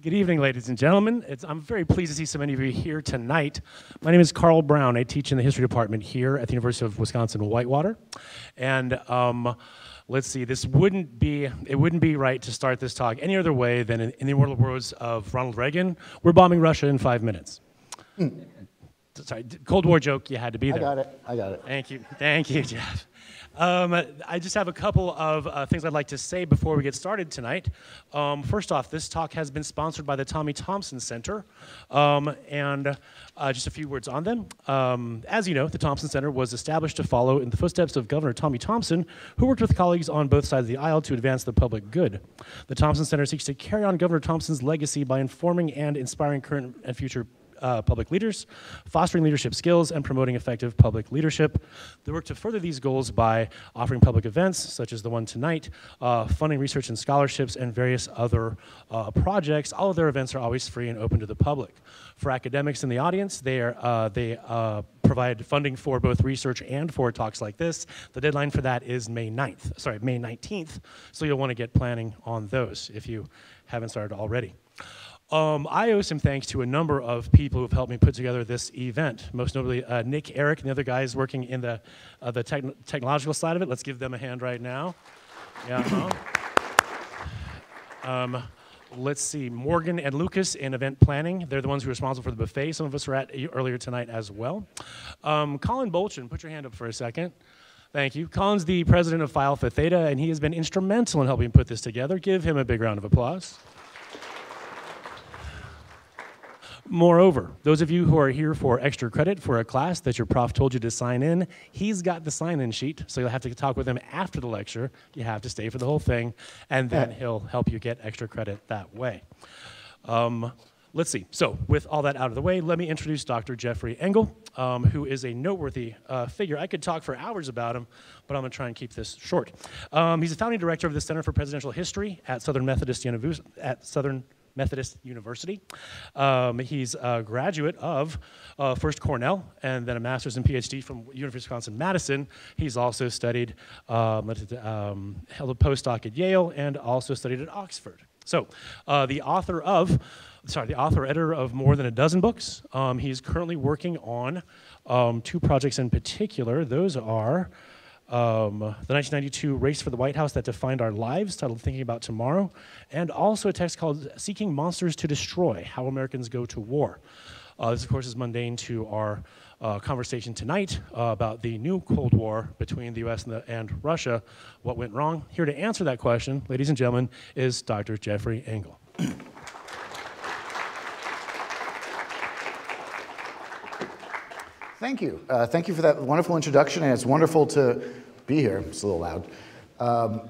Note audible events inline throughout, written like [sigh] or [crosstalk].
Good evening, ladies and gentlemen. It's, I'm very pleased to see so many of you here tonight. My name is Carl Brown. I teach in the history department here at the University of Wisconsin-Whitewater. And um, let's see, this wouldn't be, it wouldn't be right to start this talk any other way than in, in the immortal words of Ronald Reagan, we're bombing Russia in five minutes. Mm. Sorry, Cold War joke, you had to be there. I got it, I got it. Thank you, thank you, Jeff. Um, I just have a couple of uh, things I'd like to say before we get started tonight. Um, first off, this talk has been sponsored by the Tommy Thompson Center, um, and uh, just a few words on them. Um, as you know, the Thompson Center was established to follow in the footsteps of Governor Tommy Thompson, who worked with colleagues on both sides of the aisle to advance the public good. The Thompson Center seeks to carry on Governor Thompson's legacy by informing and inspiring current and future uh, public leaders, fostering leadership skills, and promoting effective public leadership. They work to further these goals by offering public events, such as the one tonight, uh, funding research and scholarships, and various other uh, projects. All of their events are always free and open to the public. For academics in the audience, they, are, uh, they uh, provide funding for both research and for talks like this. The deadline for that is May 9th, sorry, May 19th, so you'll want to get planning on those if you haven't started already. Um, I owe some thanks to a number of people who've helped me put together this event, most notably uh, Nick, Eric, and the other guys working in the, uh, the techn technological side of it. Let's give them a hand right now. Yeah. [coughs] um, let's see, Morgan and Lucas in event planning. They're the ones who are responsible for the buffet. Some of us were at earlier tonight as well. Um, Colin Bolchin, put your hand up for a second. Thank you. Colin's the president of Phi Alpha Theta, and he has been instrumental in helping put this together. Give him a big round of applause. Moreover, those of you who are here for extra credit for a class that your prof told you to sign in, he's got the sign-in sheet, so you'll have to talk with him after the lecture. You have to stay for the whole thing, and then he'll help you get extra credit that way. Um, let's see. So, with all that out of the way, let me introduce Dr. Jeffrey Engel, um, who is a noteworthy uh, figure. I could talk for hours about him, but I'm going to try and keep this short. Um, he's the founding director of the Center for Presidential History at Southern Methodist University at Southern Methodist University. Um, he's a graduate of uh, first Cornell and then a master's and PhD from University of Wisconsin-Madison. He's also studied, um, um, held a postdoc at Yale and also studied at Oxford. So uh, the author of, sorry, the author editor of more than a dozen books. Um, he's currently working on um, two projects in particular. Those are um, the 1992 Race for the White House That Defined Our Lives, titled Thinking About Tomorrow, and also a text called Seeking Monsters to Destroy How Americans Go to War. Uh, this, of course, is mundane to our uh, conversation tonight uh, about the new Cold War between the US and, the, and, Russia. What went wrong? Here to answer that question, ladies and gentlemen, is Dr. Jeffrey Engel. Thank you. Uh, thank you for that wonderful introduction, and it's wonderful to be here. It's a little loud. Um,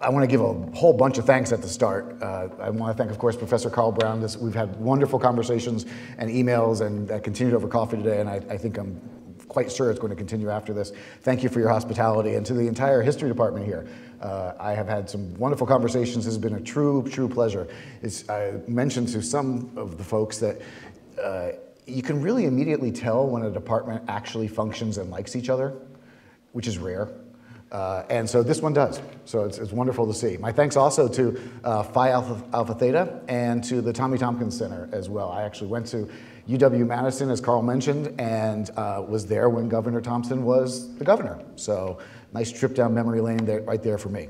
I want to give a whole bunch of thanks at the start. Uh, I want to thank, of course, Professor Carl Brown. This, we've had wonderful conversations and emails, and that continued over coffee today, and I, I think I'm quite sure it's going to continue after this. Thank you for your hospitality, and to the entire history department here. Uh, I have had some wonderful conversations. This has been a true, true pleasure. It's, I mentioned to some of the folks that uh, you can really immediately tell when a department actually functions and likes each other, which is rare. Uh, and so this one does. So it's, it's wonderful to see. My thanks also to uh, Phi Alpha, Alpha, Theta and to the Tommy Tompkins Center as well. I actually went to UW Madison, as Carl mentioned, and uh, was there when Governor Thompson was the governor. So nice trip down memory lane there, right there for me.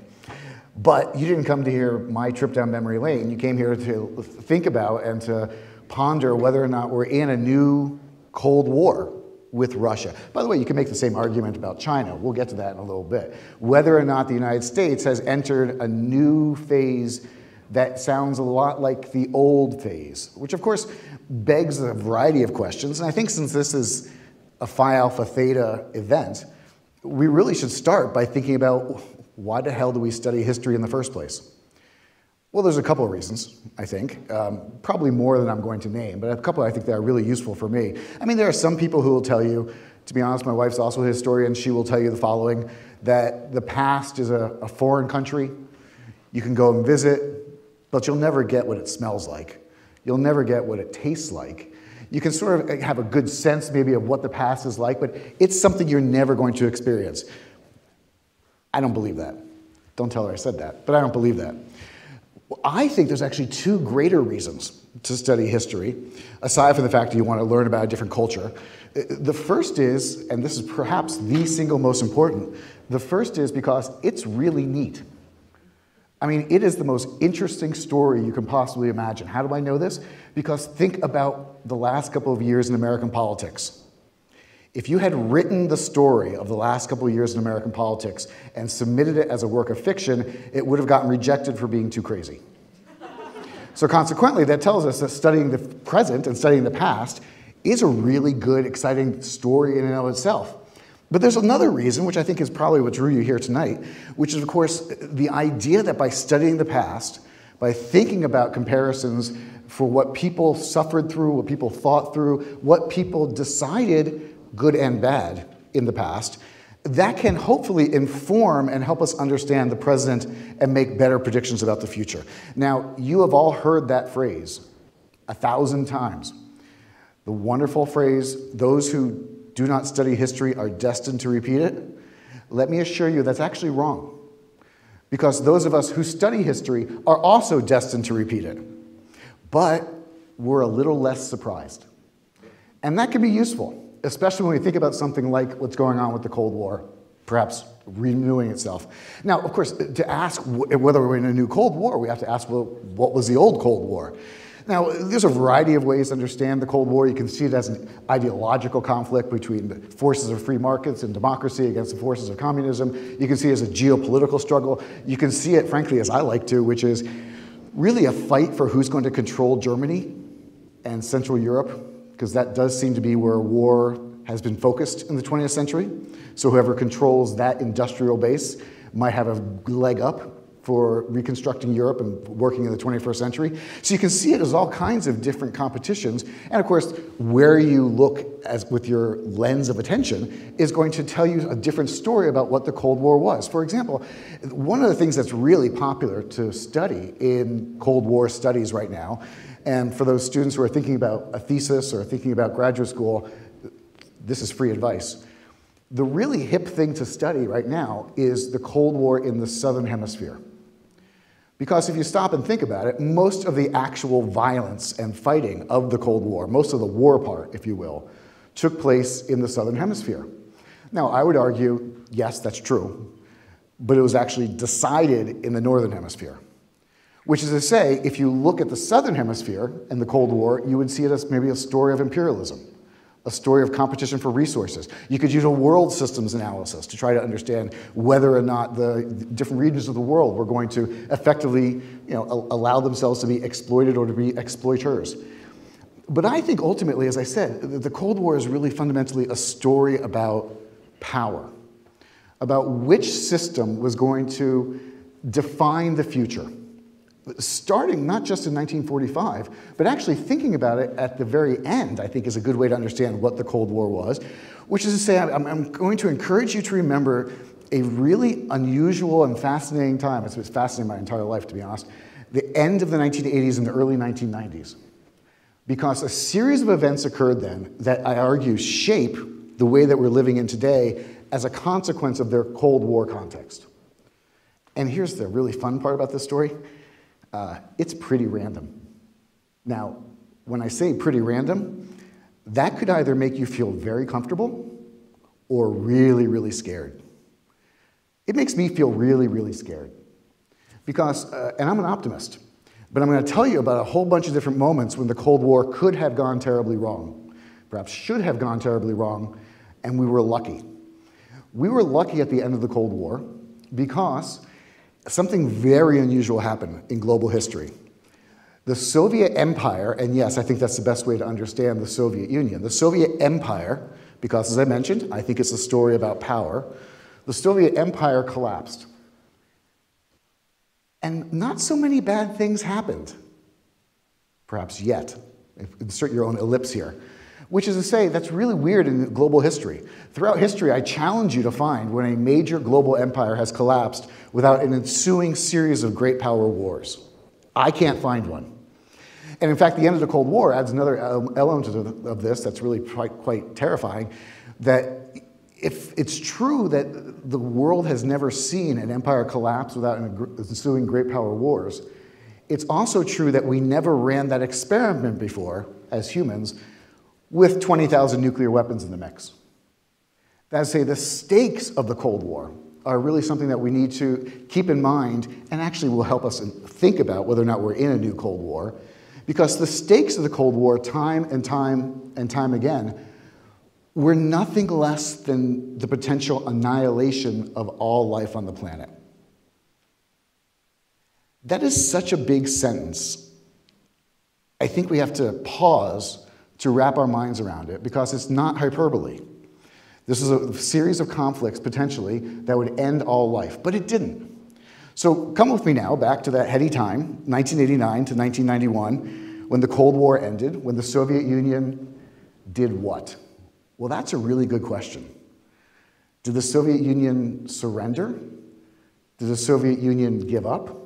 But you didn't come to hear my trip down memory lane. You came here to think about and to ponder whether or not we're in a new Cold War with Russia. By the way, you can make the same argument about China. We'll get to that in a little bit. Whether or not the United States has entered a new phase that sounds a lot like the old phase, which of course begs a variety of questions. And I think since this is a Phi Alpha Theta event, we really should start by thinking about why the hell do we study history in the first place? Well, there's a couple of reasons, I think. Um, probably more than I'm going to name, but a couple I think that are really useful for me. I mean, there are some people who will tell you, to be honest, my wife's also a historian, she will tell you the following that the past is a, a foreign country. You can go and visit, but you'll never get what it smells like. You'll never get what it tastes like. You can sort of have a good sense maybe of what the past is like, but it's something you're never going to experience. I don't believe that. Don't tell her I said that, but I don't believe that. Well, I think there's actually two greater reasons to study history, aside from the fact that you want to learn about a different culture. The first is, and this is perhaps the single most important, the first is because it's really neat. I mean, it is the most interesting story you can possibly imagine. How do I know this? Because think about the last couple of years in American politics. If you had written the story of the last couple of years in American politics and submitted it as a work of fiction, it would have gotten rejected for being too crazy. so, consequently, that tells us that studying the present and studying the past is a really good, exciting story in and of itself. But there's another reason, which I think is probably what drew you here tonight, which is, of course, the idea that by studying the past, by thinking about comparisons for what people suffered through, what people thought through, what people decided good and bad, in the past, that can hopefully inform and help us understand the present and make better predictions about the future. Now, you have all heard that phrase a thousand times. The wonderful phrase, those who do not study history are destined to repeat it. Let me assure you that's actually wrong. Because those of us who study history are also destined to repeat it. But we're a little less surprised. And that can be useful especially when we think about something like what's going on with the Cold War, perhaps renewing itself. Now, of course, to ask whether we're in a new Cold War, we have to ask, well, what was the old Cold War? Now, there's a variety of ways to understand the Cold War. You can see it as an ideological conflict between the forces of free markets and democracy against the forces of communism. You can see it as a geopolitical struggle. You can see it, frankly, as I like to, which is really a fight for who's going to control Germany and Central Europe because that does seem to be where war has been focused in the 20th century. So whoever controls that industrial base might have a leg up for reconstructing Europe and working in the 21st century. So you can see it as all kinds of different competitions. And of course, where you look as with your lens of attention is going to tell you a different story about what the Cold War was. For example, one of the things that's really popular to study in Cold War studies right now and for those students who are thinking about a thesis or thinking about graduate school, this is free advice. The really hip thing to study right now is the Cold War in the Southern Hemisphere. Because if you stop and think about it, most of the actual violence and fighting of the Cold War, most of the war part, if you will, took place in the Southern Hemisphere. Now, I would argue, yes, that's true, but it was actually decided in the Northern Hemisphere. Which is to say, if you look at the Southern Hemisphere and the Cold War, you would see it as maybe a story of imperialism, a story of competition for resources. You could use a world systems analysis to try to understand whether or not the different regions of the world were going to effectively you know, allow themselves to be exploited or to be exploiters. But I think ultimately, as I said, the Cold War is really fundamentally a story about power, about which system was going to define the future starting not just in 1945, but actually thinking about it at the very end, I think is a good way to understand what the Cold War was, which is to say, I'm, I'm going to encourage you to remember a really unusual and fascinating time. It's been fascinating my entire life, to be honest. The end of the 1980s and the early 1990s. Because a series of events occurred then that I argue shape the way that we're living in today as a consequence of their Cold War context. And here's the really fun part about this story uh, it's pretty random. Now, when I say pretty random, that could either make you feel very comfortable or really, really scared. It makes me feel really, really scared. Because, uh, and I'm an optimist, but I'm going to tell you about a whole bunch of different moments when the Cold War could have gone terribly wrong, perhaps should have gone terribly wrong, and we were lucky. We were lucky at the end of the Cold War because something very unusual happened in global history. The Soviet Empire, and yes, I think that's the best way to understand the Soviet Union. The Soviet Empire, because as I mentioned, I think it's a story about power, the Soviet Empire collapsed. And not so many bad things happened, perhaps yet. Insert your own ellipse here. Which is to say, that's really weird in global history. Throughout history, I challenge you to find when a major global empire has collapsed without an ensuing series of great power wars. I can't find one. And in fact, the end of the Cold War adds another element of this that's really quite, terrifying that if it's true that the world has never seen an empire collapse without an ensuing great power wars, it's also true that we never ran that experiment before as humans with 20,000 nuclear weapons in the mix. That's to say, the stakes of the Cold War are really something that we need to keep in mind and actually will help us think about whether or not we're in a new Cold War. Because the stakes of the Cold War, time and time and time again, were nothing less than the potential annihilation of all life on the planet. That is such a big sentence. I think we have to pause to wrap our minds around it because it's not hyperbole. This is a series of conflicts potentially that would end all life, but it didn't. So come with me now back to that heady time, 1989 to 1991, when the Cold War ended, when the Soviet Union did what? Well, that's a really good question. Did the Soviet Union surrender? Did the Soviet Union give up?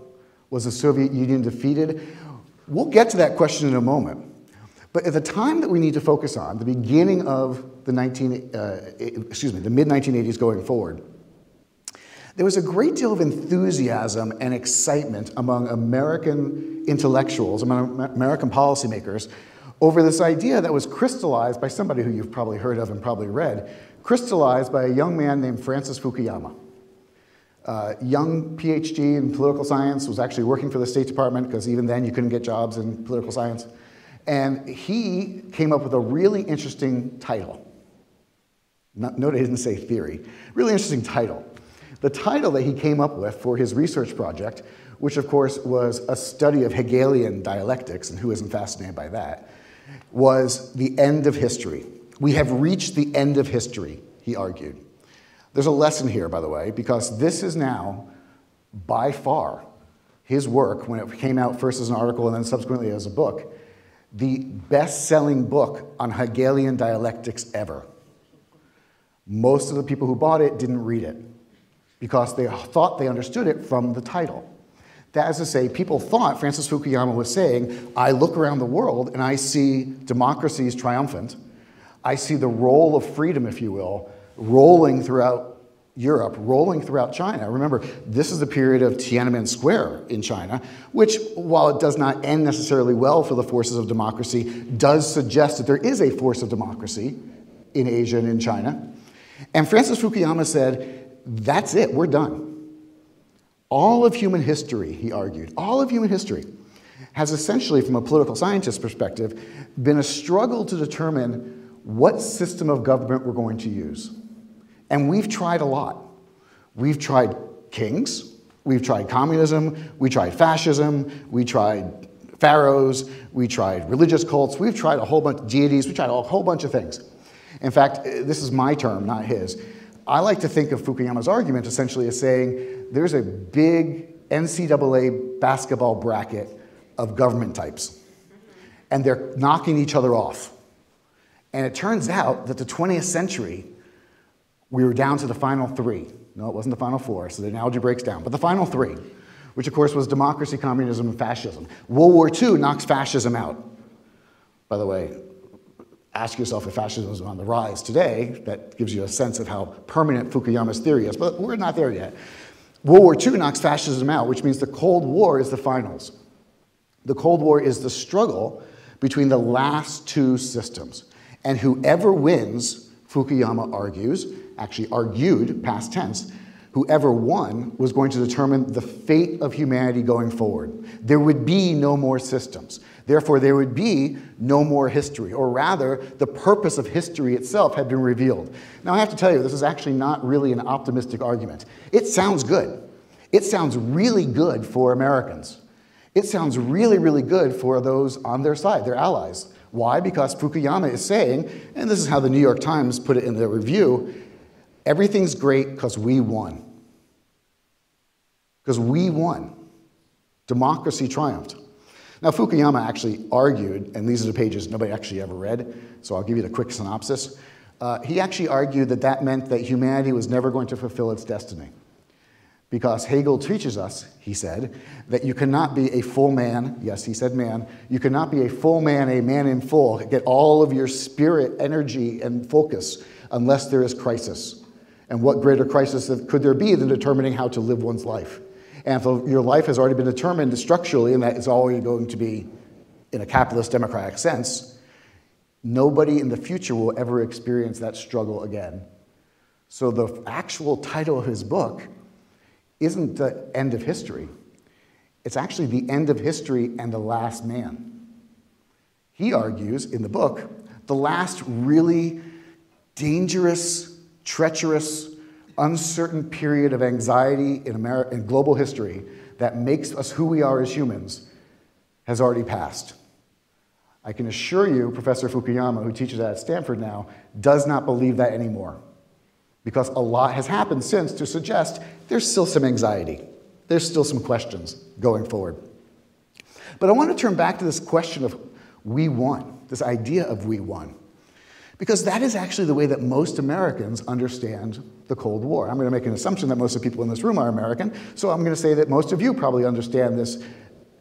Was the Soviet Union defeated? We'll get to that question in a moment. But at the time that we need to focus on, the beginning of the 19, uh, excuse me, the mid 1980s going forward, there was a great deal of enthusiasm and excitement among American intellectuals, among American policymakers, over this idea that was crystallized by somebody who you've probably heard of and probably read, crystallized by a young man named Francis Fukuyama. Uh, young PhD in political science, was actually working for the State Department because even then you couldn't get jobs in political science. And he came up with a really interesting title. Not, note he didn't say theory. Really interesting title. The title that he came up with for his research project, which of course was a study of Hegelian dialectics, and who isn't fascinated by that, was The End of History. We have reached the end of history, he argued. There's a lesson here, by the way, because this is now, by far, his work, when it came out first as an article and then subsequently as a book, the best selling book on Hegelian dialectics ever. Most of the people who bought it didn't read it because they thought they understood it from the title. That is to say, people thought Francis Fukuyama was saying, I look around the world and I see democracies triumphant. I see the roll of freedom, if you will, rolling throughout Europe, rolling throughout China. Remember, this is the period of Tiananmen Square in China, which, while it does not end necessarily well for the forces of democracy, does suggest that there is a force of democracy in Asia and in China. And Francis Fukuyama said, That's it, we're done. All of human history, he argued, all of human history has essentially, from a political scientist perspective, been a struggle to determine what system of government we're going to use. And we've tried a lot. We've tried kings, we've tried communism, we tried fascism, we tried pharaohs, we tried religious cults, we've tried a whole bunch of deities, we tried a whole bunch of things. In fact, this is my term, not his. I like to think of Fukuyama's argument essentially as saying there's a big NCAA basketball bracket of government types, and they're knocking each other off. And it turns out that the 20th century we were down to the final three. No, it wasn't the final four, so the analogy breaks down. But the final three, which of course was democracy, communism, and fascism. World War II knocks fascism out. By the way, ask yourself if fascism is on the rise today. That gives you a sense of how permanent Fukuyama's theory is, but we're not there yet. World War II knocks fascism out, which means the Cold War is the finals. The Cold War is the struggle between the last two systems. And whoever wins, Fukuyama argues, actually argued, past tense, whoever won was going to determine the fate of humanity going forward. There would be no more systems. Therefore, there would be no more history, or rather, the purpose of history itself had been revealed. Now, I have to tell you, this is actually not really an optimistic argument. It sounds good. It sounds really good for Americans. It sounds really, really good for those on their side, their allies. Why? Because Fukuyama is saying, and this is how the New York Times put it in their review Everything's great because we won. Because we won. Democracy triumphed. Now, Fukuyama actually argued, and these are the pages nobody actually ever read, so I'll give you the quick synopsis. Uh, he actually argued that that meant that humanity was never going to fulfill its destiny. Because Hegel teaches us, he said, that you cannot be a full man, yes, he said man, you cannot be a full man, a man in full, get all of your spirit, energy, and focus unless there is crisis. And what greater crisis could there be than determining how to live one's life? And if your life has already been determined structurally and that it's always going to be in a capitalist democratic sense, nobody in the future will ever experience that struggle again. So the actual title of his book isn't the end of history. It's actually the end of history and the last man. He argues in the book the last really dangerous, treacherous, uncertain period of anxiety in, Ameri- in global history that makes us who we are as humans has already passed. I can assure you, Professor Fukuyama, who teaches at Stanford now, does not believe that anymore. Because a lot has happened since to suggest there's still some anxiety. There's still some questions going forward. But I want to turn back to this question of we won, this idea of we won. Because that is actually the way that most Americans understand the Cold War. I'm going to make an assumption that most of the people in this room are American, so I'm going to say that most of you probably understand this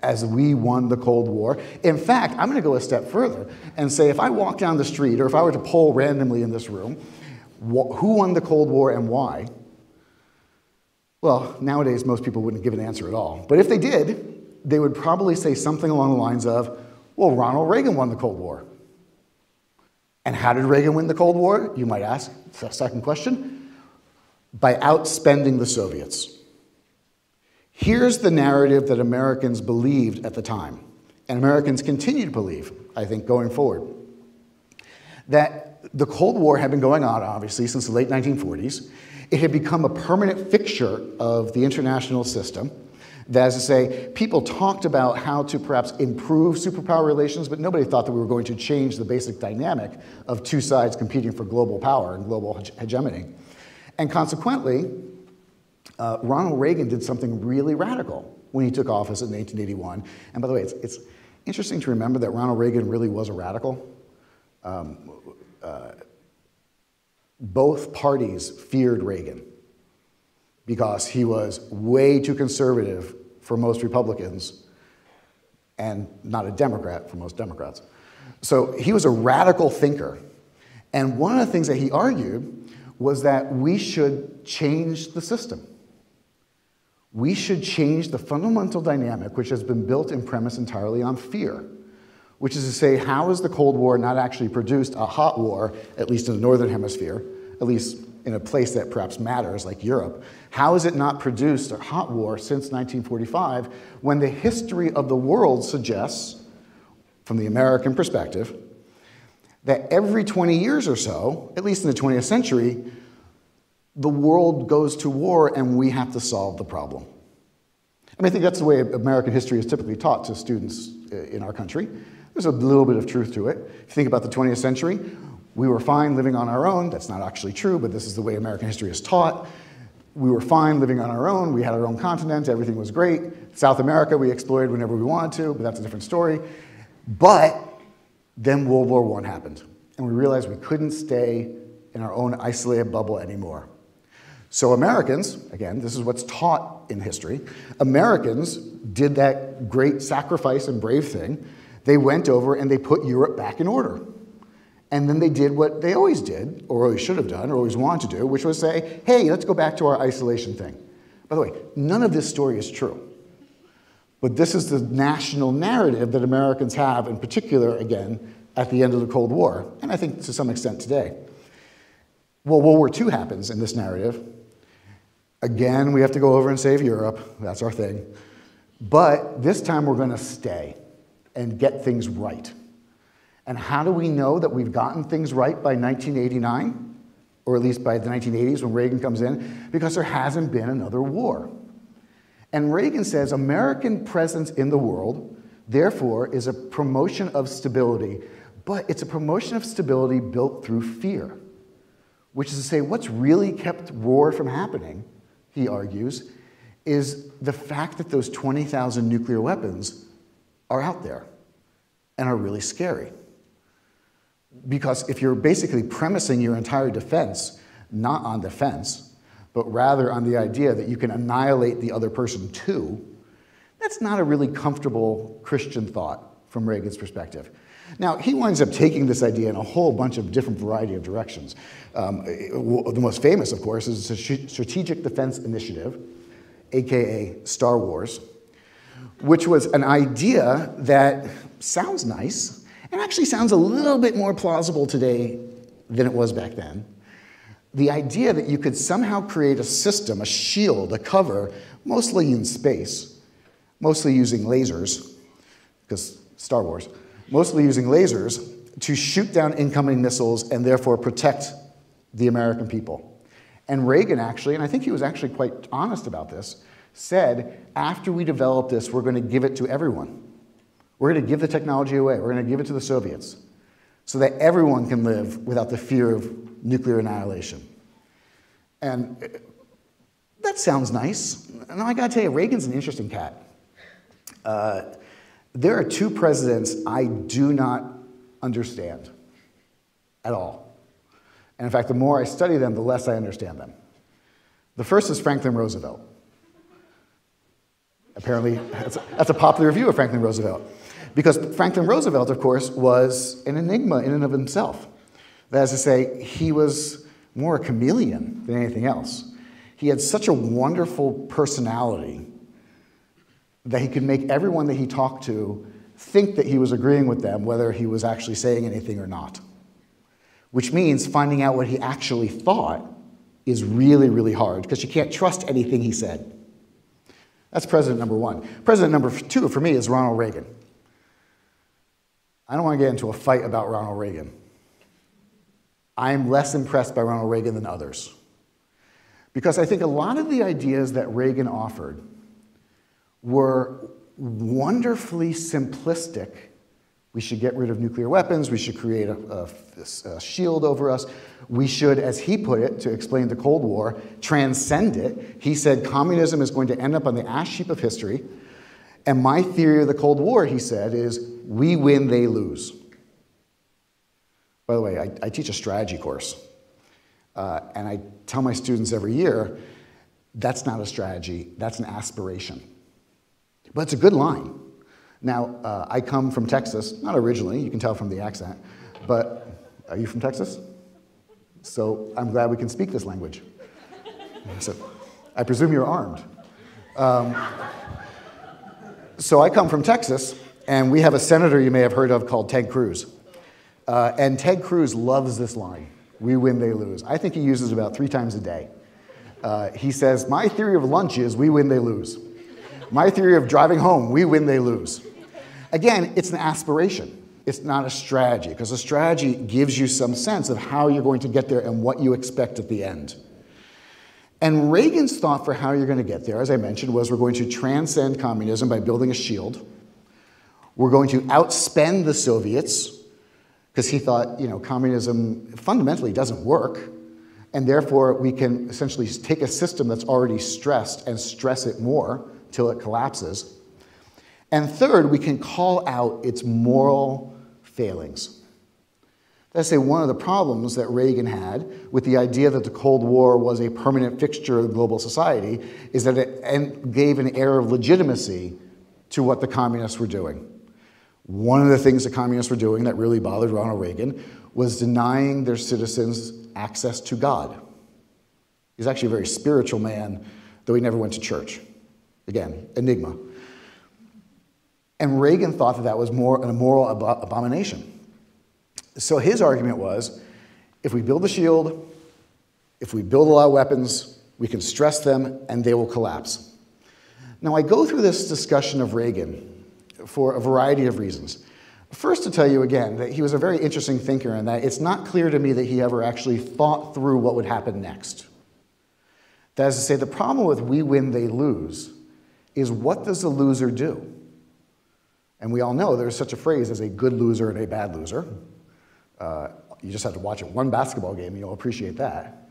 as we won the Cold War. In fact, I'm going to go a step further and say if I walk down the street or if I were to poll randomly in this room, who won the Cold War and why? Well, nowadays most people wouldn't give an answer at all. But if they did, they would probably say something along the lines of, well, Ronald Reagan won the Cold War. And how did Reagan win the Cold War? You might ask. Second question. By outspending the Soviets. Here's the narrative that Americans believed at the time, and Americans continue to believe, I think, going forward. That the Cold War had been going on, obviously, since the late 1940s. It had become a permanent fixture of the international system. That is to say, people talked about how to perhaps improve superpower relations, but nobody thought that we were going to change the basic dynamic of two sides competing for global power and global hegemony. And consequently, uh, Ronald Reagan did something really radical when he took office in 1981. And by the way, it's, it's interesting to remember that Ronald Reagan really was a radical. Um, uh, both parties feared Reagan because he was way too conservative for most Republicans and not a Democrat for most Democrats. So he was a radical thinker. And one of the things that he argued was that we should change the system. We should change the fundamental dynamic, which has been built and premised entirely on fear, which is to say, how has the Cold War not actually produced a hot war, at least in the Northern Hemisphere, at least in a place that perhaps matters, like Europe, how has it not produced a hot war since 1945 when the history of the world suggests, from the American perspective, that every 20 years or so, at least in the 20th century, the world goes to war and we have to solve the problem. I mean, I think that's the way American history is typically taught to students uh, in our country. There's a little bit of truth to it. If you think about the 20th century, we were fine living on our own. That's not actually true, but this is the way American history is taught. We were fine living on our own. We had our own continent. Everything was great. South America, we explored whenever we wanted to, but that's a different story. But then World War I happened, and we realized we couldn't stay in our own isolated bubble anymore. So, Americans, again, this is what's taught in history, Americans did that great sacrifice and brave thing. They went over and they put Europe back in order. And then they did what they always did, or always should have done, or always wanted to do, which was say, hey, let's go back to our isolation thing. By the way, none of this story is true. But this is the national narrative that Americans have, in particular, again, at the end of the Cold War, and I think to some extent today. Well, World War II happens in this narrative. Again, we have to go over and save Europe. That's our thing. But this time we're going to stay and get things right. And how do we know that we've gotten things right by 1989? Or at least by the 1980s when Reagan comes in? Because there hasn't been another war. And Reagan says American presence in the world, therefore, is a promotion of stability, but it's a promotion of stability built through fear, which is to say, what's really kept war from happening, he argues, is the fact that those 20,000 nuclear weapons are out there and are really scary. Because if you're basically premising your entire defense not on defense, but rather on the idea that you can annihilate the other person too, that's not a really comfortable Christian thought from Reagan's perspective. Now, he winds up taking this idea in a whole bunch of different variety of directions. Um, the most famous, of course, is the Strategic Defense Initiative, aka Star Wars, which was an idea that sounds nice and actually sounds a little bit more plausible today than it was back then. The idea that you could somehow create a system, a shield, a cover, mostly in space, mostly using lasers, because Star Wars, mostly using lasers to shoot down incoming missiles and therefore protect the American people. And Reagan actually, and I think he was actually quite honest about this, said, after we develop this, we're going to give it to everyone. We're going to give the technology away. We're going to give it to the Soviets so that everyone can live without the fear of nuclear annihilation. And that sounds nice. And I got to tell you, Reagan's an interesting cat. Uh, there are two presidents I do not understand at all. And in fact, the more I study them, the less I understand them. The first is Franklin Roosevelt. Apparently, that's a, that's a popular view of Franklin Roosevelt. Because Franklin Roosevelt, of course, was an enigma in and of himself. That is to say, he was more a chameleon than anything else. He had such a wonderful personality that he could make everyone that he talked to think that he was agreeing with them, whether he was actually saying anything or not. Which means finding out what he actually thought is really, really hard because you can't trust anything he said. That's president number one. President number two for me is Ronald Reagan. I don't want to get into a fight about Ronald Reagan. I'm less impressed by Ronald Reagan than others. Because I think a lot of the ideas that Reagan offered were wonderfully simplistic. We should get rid of nuclear weapons. We should create a, a, a, shield over us. We should, as he put it, to explain the Cold War, transcend it. He said communism is going to end up on the ash heap of history. And my theory of the Cold War, he said, is we win, they lose. By the way, I, I teach a strategy course. Uh, and I tell my students every year that's not a strategy, that's an aspiration. But it's a good line. Now, uh, I come from Texas, not originally, you can tell from the accent, but are you from Texas? So I'm glad we can speak this language. [laughs] so I presume you're armed. Um, so I come from Texas, and we have a senator you may have heard of called Ted Cruz. Uh, and Ted Cruz loves this line we win, they lose. I think he uses it about three times a day. Uh, he says, My theory of lunch is we win, they lose. My theory of driving home, we win, they lose. Again, it's an aspiration. It's not a strategy, because a strategy gives you some sense of how you're going to get there and what you expect at the end. And Reagan's thought for how you're going to get there, as I mentioned, was we're going to transcend communism by building a shield. We're going to outspend the Soviets, because he thought, you know, communism fundamentally doesn't work. And therefore, we can essentially take a system that's already stressed and stress it more till it collapses. And third, we can call out its moral failings. That's say one of the problems that Reagan had with the idea that the Cold War was a permanent fixture of global society is that it gave an air of legitimacy to what the communists were doing. One of the things the communists were doing that really bothered Ronald Reagan was denying their citizens access to God. He's actually a very spiritual man, though he never went to church. Again, enigma. And Reagan thought that that was more an immoral ab- abomination. So his argument was if we build a shield, if we build a lot of weapons, we can stress them and they will collapse. Now, I go through this discussion of Reagan for a variety of reasons. First, to tell you again that he was a very interesting thinker, and that it's not clear to me that he ever actually thought through what would happen next. That is to say, the problem with we win, they lose is what does the loser do? And we all know there's such a phrase as a good loser and a bad loser. Uh, you just have to watch it one basketball game, and you'll appreciate that.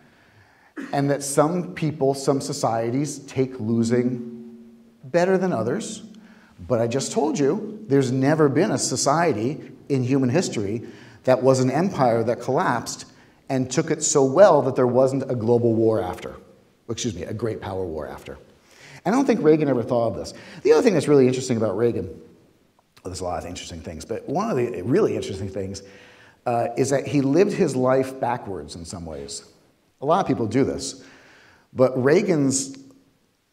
And that some people, some societies take losing better than others. But I just told you, there's never been a society in human history that was an empire that collapsed and took it so well that there wasn't a global war after. Excuse me, a great power war after. And I don't think Reagan ever thought of this. The other thing that's really interesting about Reagan, well, there's a lot of interesting things, but one of the really interesting things uh, is that he lived his life backwards in some ways. A lot of people do this. But Reagan's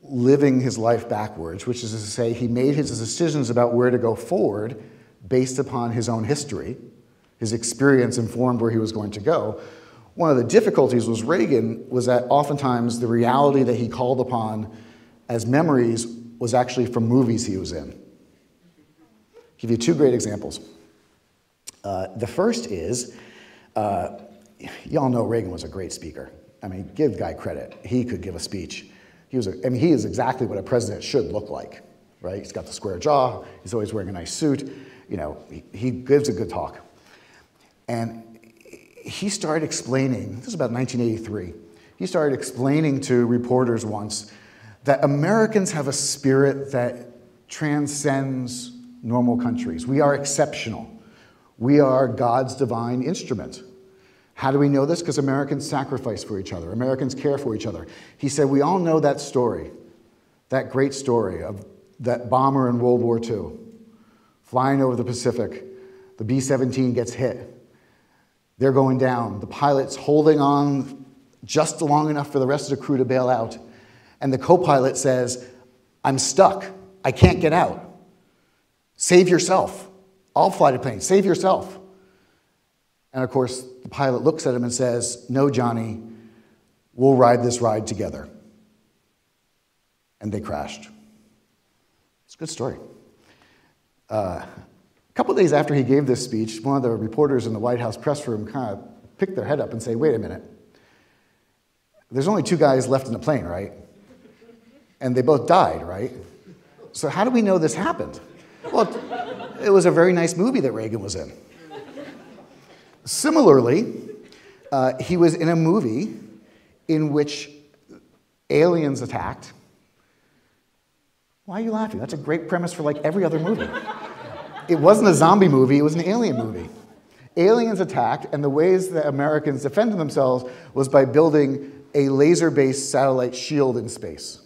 living his life backwards, which is to say, he made his decisions about where to go forward based upon his own history. His experience informed where he was going to go. One of the difficulties was Reagan was that oftentimes the reality that he called upon as memories was actually from movies he was in. I'll give you two great examples. Uh, the first is, uh, y'all know Reagan was a great speaker. I mean, give guy credit. He could give a speech. He was, a, I mean, he is exactly what a president should look like, right? He's got the square jaw. He's always wearing a nice suit. You know, he, he gives a good talk. And he started explaining, this is about 1983, he started explaining to reporters once that Americans have a spirit that transcends normal countries. We are exceptional. We are God's divine instrument. How do we know this? Because Americans sacrifice for each other, Americans care for each other. He said, We all know that story, that great story of that bomber in World War II flying over the Pacific. The B 17 gets hit. They're going down. The pilot's holding on just long enough for the rest of the crew to bail out. And the co pilot says, I'm stuck. I can't get out. Save yourself. I'll fly the plane. Save yourself. And of course, the pilot looks at him and says, No, Johnny, we'll ride this ride together. And they crashed. It's a good story. Uh, a couple days after he gave this speech, one of the reporters in the White House press room kind of picked their head up and say, Wait a minute. There's only two guys left in the plane, right? And they both died, right? So, how do we know this happened? Well, it was a very nice movie that Reagan was in. Similarly, uh, he was in a movie in which aliens attacked. Why are you laughing? That's a great premise for like every other movie. it wasn't a zombie movie, it was an alien movie. Aliens attacked, and the ways that Americans defended themselves was by building a laser based satellite shield in space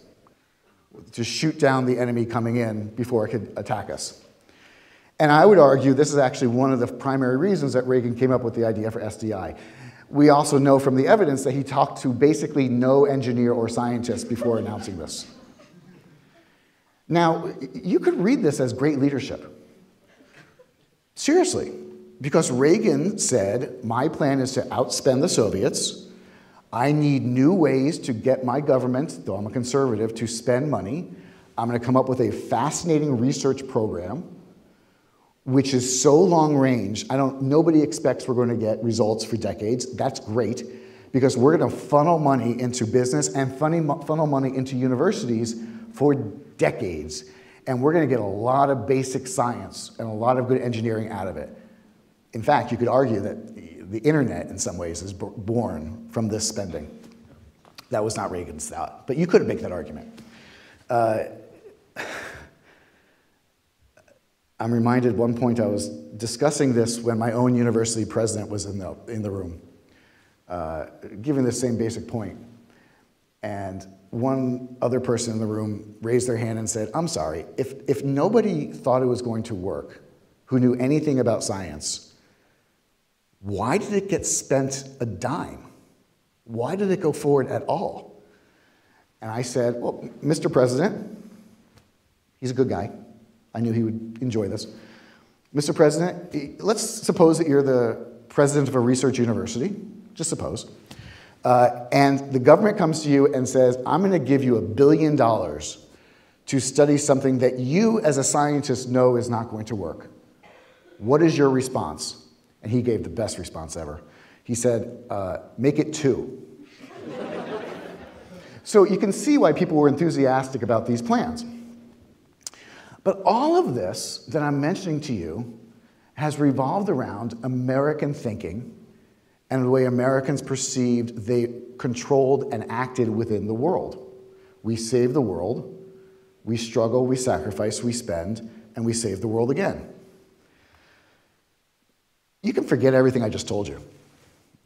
to shoot down the enemy coming in before it could attack us. And I would argue this is actually one of the primary reasons that Reagan came up with the idea for SDI. We also know from the evidence that he talked to basically no engineer or scientist before announcing this. Now, you could read this as great leadership. Seriously, because Reagan said, My plan is to outspend the Soviets. I need new ways to get my government, though I'm a conservative, to spend money. I'm going to come up with a fascinating research program which is so long range. I don't, nobody expects we're going to get results for decades. That's great because we're going to funnel money into business and funnel money into universities for decades. And we're going to get a lot of basic science and a lot of good engineering out of it. In fact, you could argue that the internet, in some ways, is born from this spending. That was not Reagan's thought, but you could make that argument. Uh, I'm reminded one point I was discussing this when my own university president was in the, in the room, uh, giving the same basic point. And one other person in the room raised their hand and said, I'm sorry, if, if nobody thought it was going to work, who knew anything about science, why did it get spent a dime? Why did it go forward at all? And I said, Well, Mr. President, he's a good guy. I knew he would enjoy this. Mr. President, let's suppose that you're the president of a research university, just suppose, uh, and the government comes to you and says, I'm going to give you a billion dollars to study something that you as a scientist know is not going to work. What is your response? And he gave the best response ever. He said, uh, Make it two. [laughs] so you can see why people were enthusiastic about these plans. But all of this that I'm mentioning to you has revolved around American thinking and the way Americans perceived they controlled and acted within the world. We save the world, we struggle, we sacrifice, we spend, and we save the world again. You can forget everything I just told you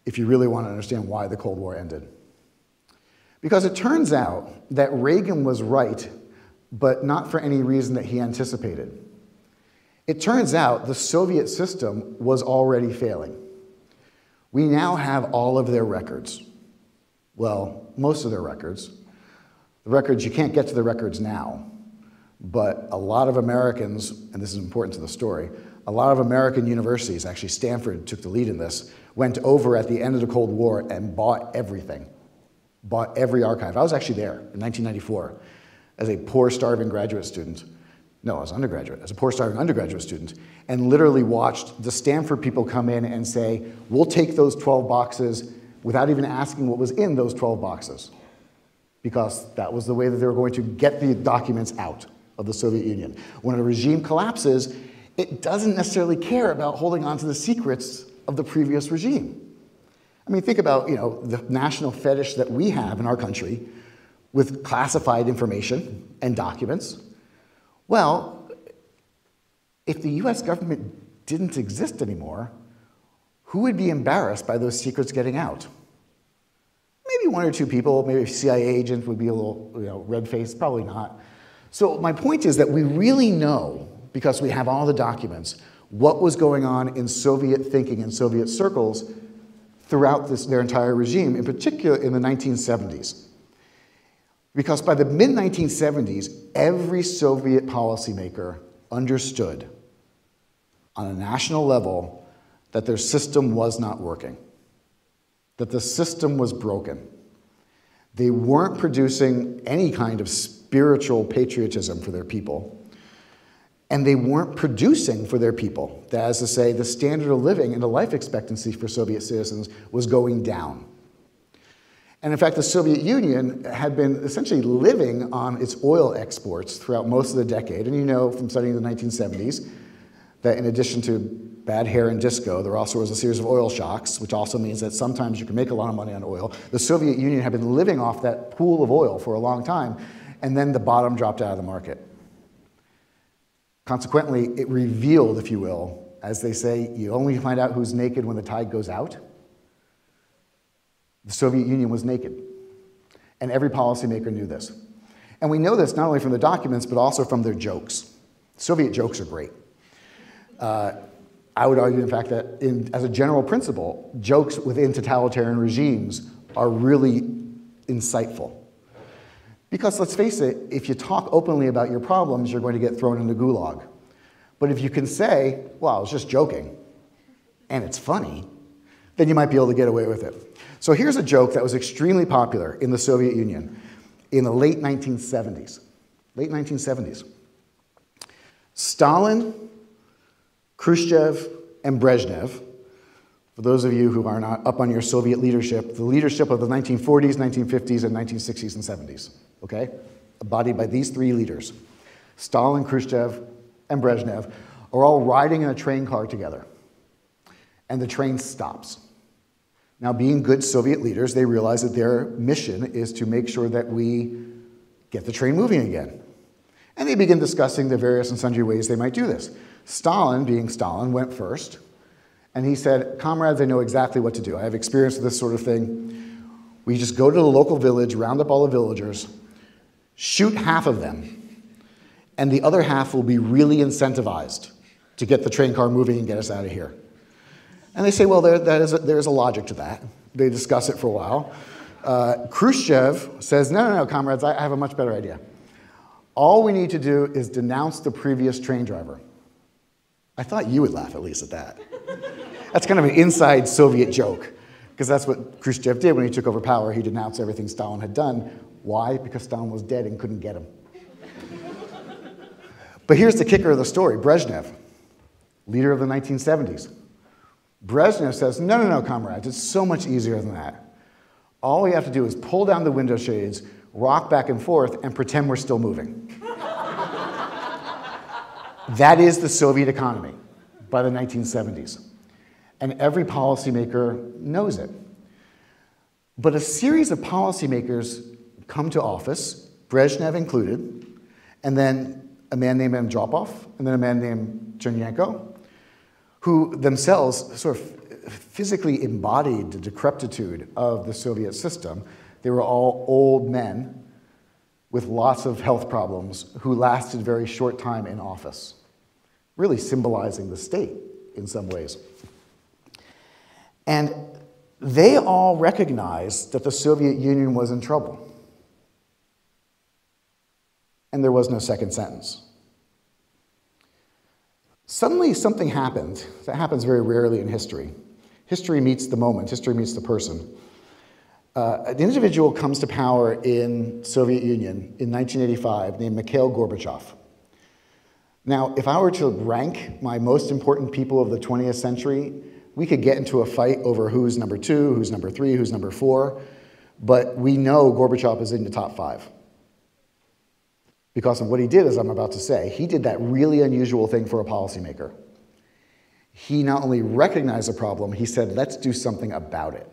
if you really want to understand why the Cold War ended. Because it turns out that Reagan was right but not for any reason that he anticipated. It turns out the Soviet system was already failing. We now have all of their records. Well, most of their records. The records, you can't get to the records now, but a lot of Americans, and this is important to the story, a lot of American universities, actually Stanford took the lead in this, went over at the end of the Cold War and bought everything, bought every archive. I was actually there in 1994 as a poor, starving graduate student. No, as undergraduate, as a poor, starving undergraduate student, and literally watched the Stanford people come in and say, we'll take those 12 boxes without even asking what was in those 12 boxes. Because that was the way that they were going to get the documents out of the Soviet Union. When a regime collapses, it doesn't necessarily care about holding on to the secrets of the previous regime. I mean, think about you know, the national fetish that we have in our country with classified information and documents. Well, if the US government didn't exist anymore, who would be embarrassed by those secrets getting out? Maybe one or two people, maybe a CIA agent would be a little you know, red faced, probably not. So, my point is that we really know, because we have all the documents, what was going on in Soviet thinking in Soviet circles throughout this, their entire regime, in particular in the 1970s. Because by the mid 1970s, every Soviet policymaker understood on a national level that their system was not working, that the system was broken. They weren't producing any kind of spiritual patriotism for their people. And they weren't producing for their people. That is to say, the standard of living and the life expectancy for Soviet citizens was going down. And in fact, the Soviet Union had been essentially living on its oil exports throughout most of the decade. And you know from studying the 1970s that in addition to bad hair and disco, there also was a series of oil shocks, which also means that sometimes you can make a lot of money on oil. The Soviet Union had been living off that pool of oil for a long time, and then the bottom dropped out of the market. Consequently, it revealed, if you will, as they say, you only find out who's naked when the tide goes out. The Soviet Union was naked. And every policymaker knew this. And we know this not only from the documents, but also from their jokes. Soviet jokes are great. Uh, I would argue, in fact, that in, as a general principle, jokes within totalitarian regimes are really insightful. Because let's face it, if you talk openly about your problems, you're going to get thrown into gulag. But if you can say, well, I was just joking, and it's funny, then you might be able to get away with it. So here's a joke that was extremely popular in the Soviet Union in the late 1970s. Late 1970s. Stalin, Khrushchev, and Brezhnev, for those of you who are not up on your Soviet leadership, the leadership of the 1940s, 1950s, and 1960s and 70s okay, embodied by these three leaders Stalin, Khrushchev, and Brezhnev, are all riding in a train car together. And the train stops. Now, being good Soviet leaders, they realize that their mission is to make sure that we get the train moving again. And they begin discussing the various and sundry ways they might do this. Stalin, being Stalin, went first, and he said, Comrades, I know exactly what to do. I have experience with this sort of thing. We just go to the local village, round up all the villagers, shoot half of them, and the other half will be really incentivized to get the train car moving and get us out of here. And they say, well, there, is a, there's a logic to that. They discuss it for a while. Uh, Khrushchev says, no, no, no, comrades, I, I have a much better idea. All we need to do is denounce the previous train driver. I thought you would laugh at least at that. That's kind of an inside Soviet joke, because that's what Khrushchev did when he took over power. He denounced everything Stalin had done why? Because Stalin was dead and couldn't get him. but here's the kicker of the story Brezhnev, leader of the 1970s. Brezhnev says, No, no, no, comrades, it's so much easier than that. All we have to do is pull down the window shades, rock back and forth, and pretend we're still moving. [laughs] that is the Soviet economy by the 1970s. And every policymaker knows it. But a series of policymakers come to office, Brezhnev included, and then a man named Andropov, and then a man named Chernenko, who themselves sort of physically embodied the decrepitude of the Soviet system. They were all old men with lots of health problems who lasted a very short time in office, really symbolizing the state in some ways. And they all recognized that the Soviet Union was in trouble. and there was no second sentence. Suddenly, something happened that happens very rarely in history. History meets the moment, history meets the person. Uh, individual comes to power in Soviet Union in 1985 named Mikhail Gorbachev. Now, if I were to rank my most important people of the 20th century, we could get into a fight over who's number two, who's number three, who's number four, but we know Gorbachev is in the top five. Because of what he did, as I'm about to say, he did that really unusual thing for a policymaker. He not only recognized the problem, he said, let's do something about it.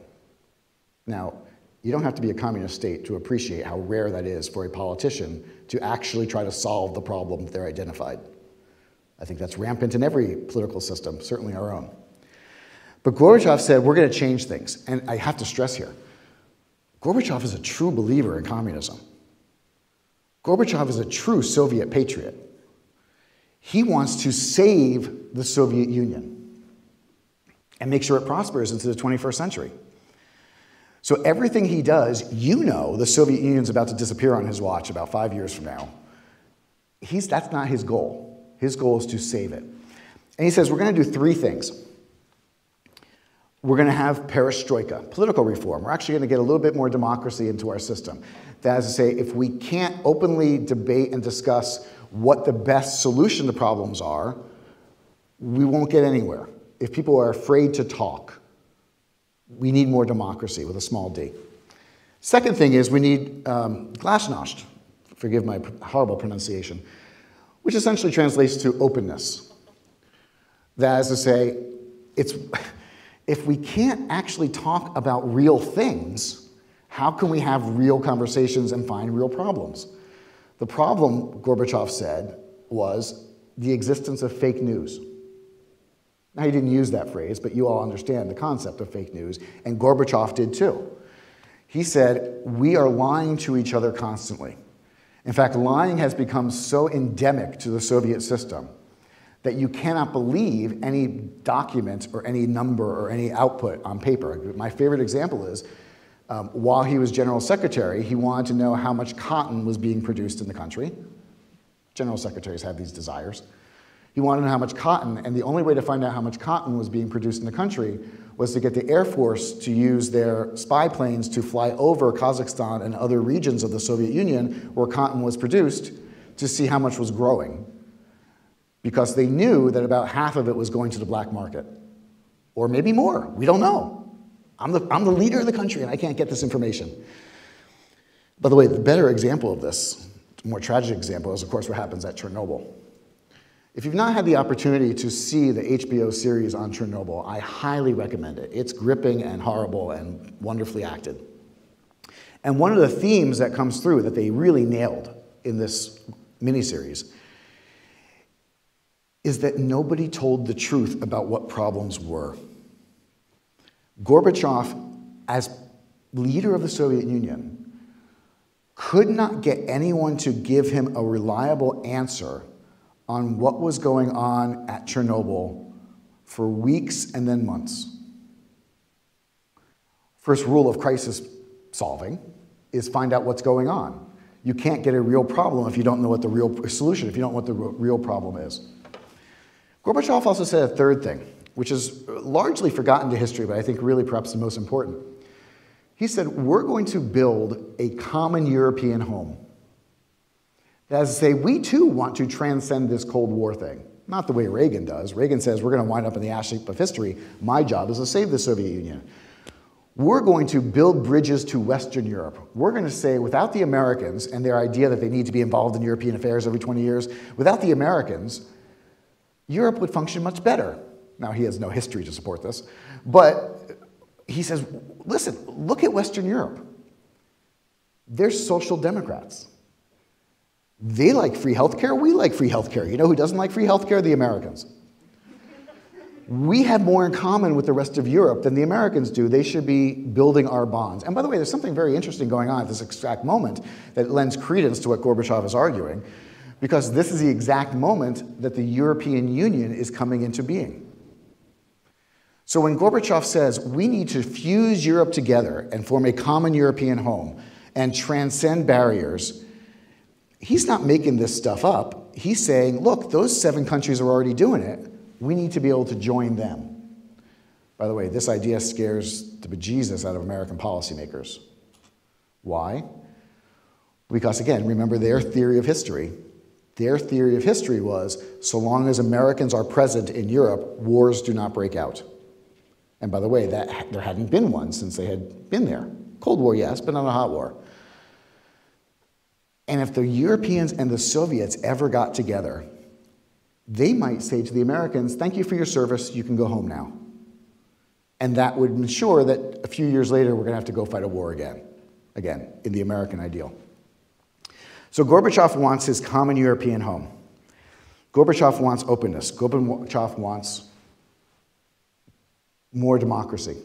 Now, you don't have to be a communist state to appreciate how rare that is for a politician to actually try to solve the problem they're identified. I think that's rampant in every political system, certainly our own. But Gorbachev said, we're going to change things. And I have to stress here Gorbachev is a true believer in communism. Gorbachev is a true Soviet patriot. He wants to save the Soviet Union and make sure it prospers into the 21st century. So everything he does, you know the Soviet Union's about to disappear on his watch about five years from now. He's, that's not his goal. His goal is to save it. And he says, we're going to do three things. We're going to have perestroika, political reform. We're actually going to get a little bit more democracy into our system. That is to say, if we can't openly debate and discuss what the best solution to problems are, we won't get anywhere. If people are afraid to talk, we need more democracy with a small d. Second thing is we need um, glasnost, forgive my horrible pronunciation, which essentially translates to openness. That is to say, it's, [laughs] if we can't actually talk about real things, how can we have real conversations and find real problems? The problem, Gorbachev said, was the existence of fake news. Now, he didn't use that phrase, but you all understand the concept of fake news, and Gorbachev did too. He said, We are lying to each other constantly. In fact, lying has become so endemic to the Soviet system that you cannot believe any document or any number or any output on paper. My favorite example is um, while he was general secretary, he wanted to know how much cotton was being produced in the country. General secretaries have these desires. He wanted to know how much cotton, and the only way to find out how much cotton was being produced in the country was to get the Air Force to use their spy planes to fly over Kazakhstan and other regions of the Soviet Union where cotton was produced to see how much was growing. Because they knew that about half of it was going to the black market. Or maybe more. We don't know. I'm the, I'm the leader of the country and I can't get this information. By the way, the better example of this, more tragic example, is of course what happens at Chernobyl. If you've not had the opportunity to see the HBO series on Chernobyl, I highly recommend it. It's gripping and horrible and wonderfully acted. And one of the themes that comes through that they really nailed in this miniseries is that nobody told the truth about what problems were. Gorbachev, as leader of the Soviet Union, could not get anyone to give him a reliable answer on what was going on at Chernobyl for weeks and then months. First rule of crisis solving is find out what's going on. You can't get a real problem if you don't know what the real solution, if you don't know what the real problem is. Gorbachev also said a third thing, which is largely forgotten to history, but I think really perhaps the most important. He said, We're going to build a common European home. That is to say, we too want to transcend this Cold War thing. Not the way Reagan does. Reagan says, we're going to wind up in the ash heap of history. My job is to save the Soviet Union. We're going to build bridges to Western Europe. We're going to say, without the Americans and their idea that they need to be involved in European affairs every 20 years, without the Americans, Europe would function much better. Now, he has no history to support this, but he says, listen, look at Western Europe. They're social democrats. They like free healthcare, we like free healthcare. You know who doesn't like free healthcare? The Americans. We have more in common with the rest of Europe than the Americans do. They should be building our bonds. And by the way, there's something very interesting going on at this exact moment that lends credence to what Gorbachev is arguing, because this is the exact moment that the European Union is coming into being. So when Gorbachev says we need to fuse Europe together and form a common European home and transcend barriers, he's not making this stuff up. He's saying, look, those seven countries are already doing it. We need to be able to join them. By the way, this idea scares the bejesus out of American policymakers. Why? Because, again, remember their theory of history. Their theory of history was so long as Americans are present in Europe, wars do not break out. And by the way, that, there hadn't been one since they had been there. Cold War, yes, but not a hot war. And if the Europeans and the Soviets ever got together, they might say to the Americans, Thank you for your service, you can go home now. And that would ensure that a few years later, we're going to have to go fight a war again, again, in the American ideal. So Gorbachev wants his common European home. Gorbachev wants openness. Gorbachev wants more democracy.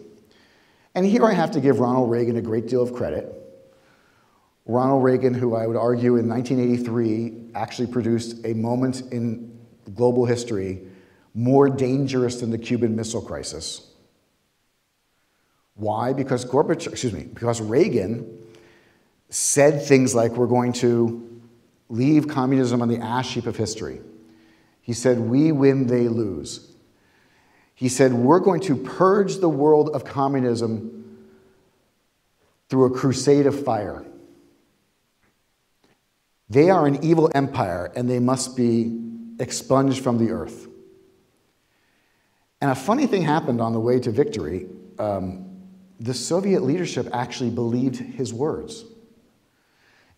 And here I have to give Ronald Reagan a great deal of credit. Ronald Reagan, who I would argue in 1983 actually produced a moment in global history more dangerous than the Cuban Missile Crisis. Why? Because Gorbachev, excuse me, because Reagan said things like, we're going to leave communism on the ash heap of history. He said, we win, they lose. He said, we're going to purge the world of communism through a crusade of fire. They are an evil empire and they must be expunged from the earth. And a funny thing happened on the way to victory. Um, the Soviet leadership actually believed his words.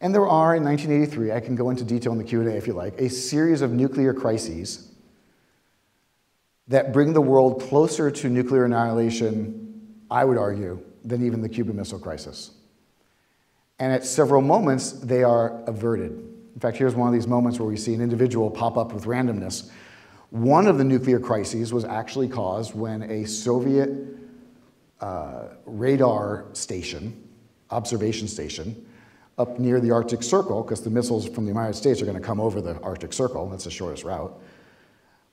And there are, in 1983, I can go into detail in the Q&A if you like, a series of nuclear crises that bring the world closer to nuclear annihilation, I would argue, than even the Cuban Missile Crisis. And at several moments, they are averted. In fact, here's one of these moments where we see an individual pop up with randomness. One of the nuclear crises was actually caused when a Soviet uh, radar station, observation station, up near the Arctic Circle, because the missiles from the United States are going to come over the Arctic Circle, that's the shortest route.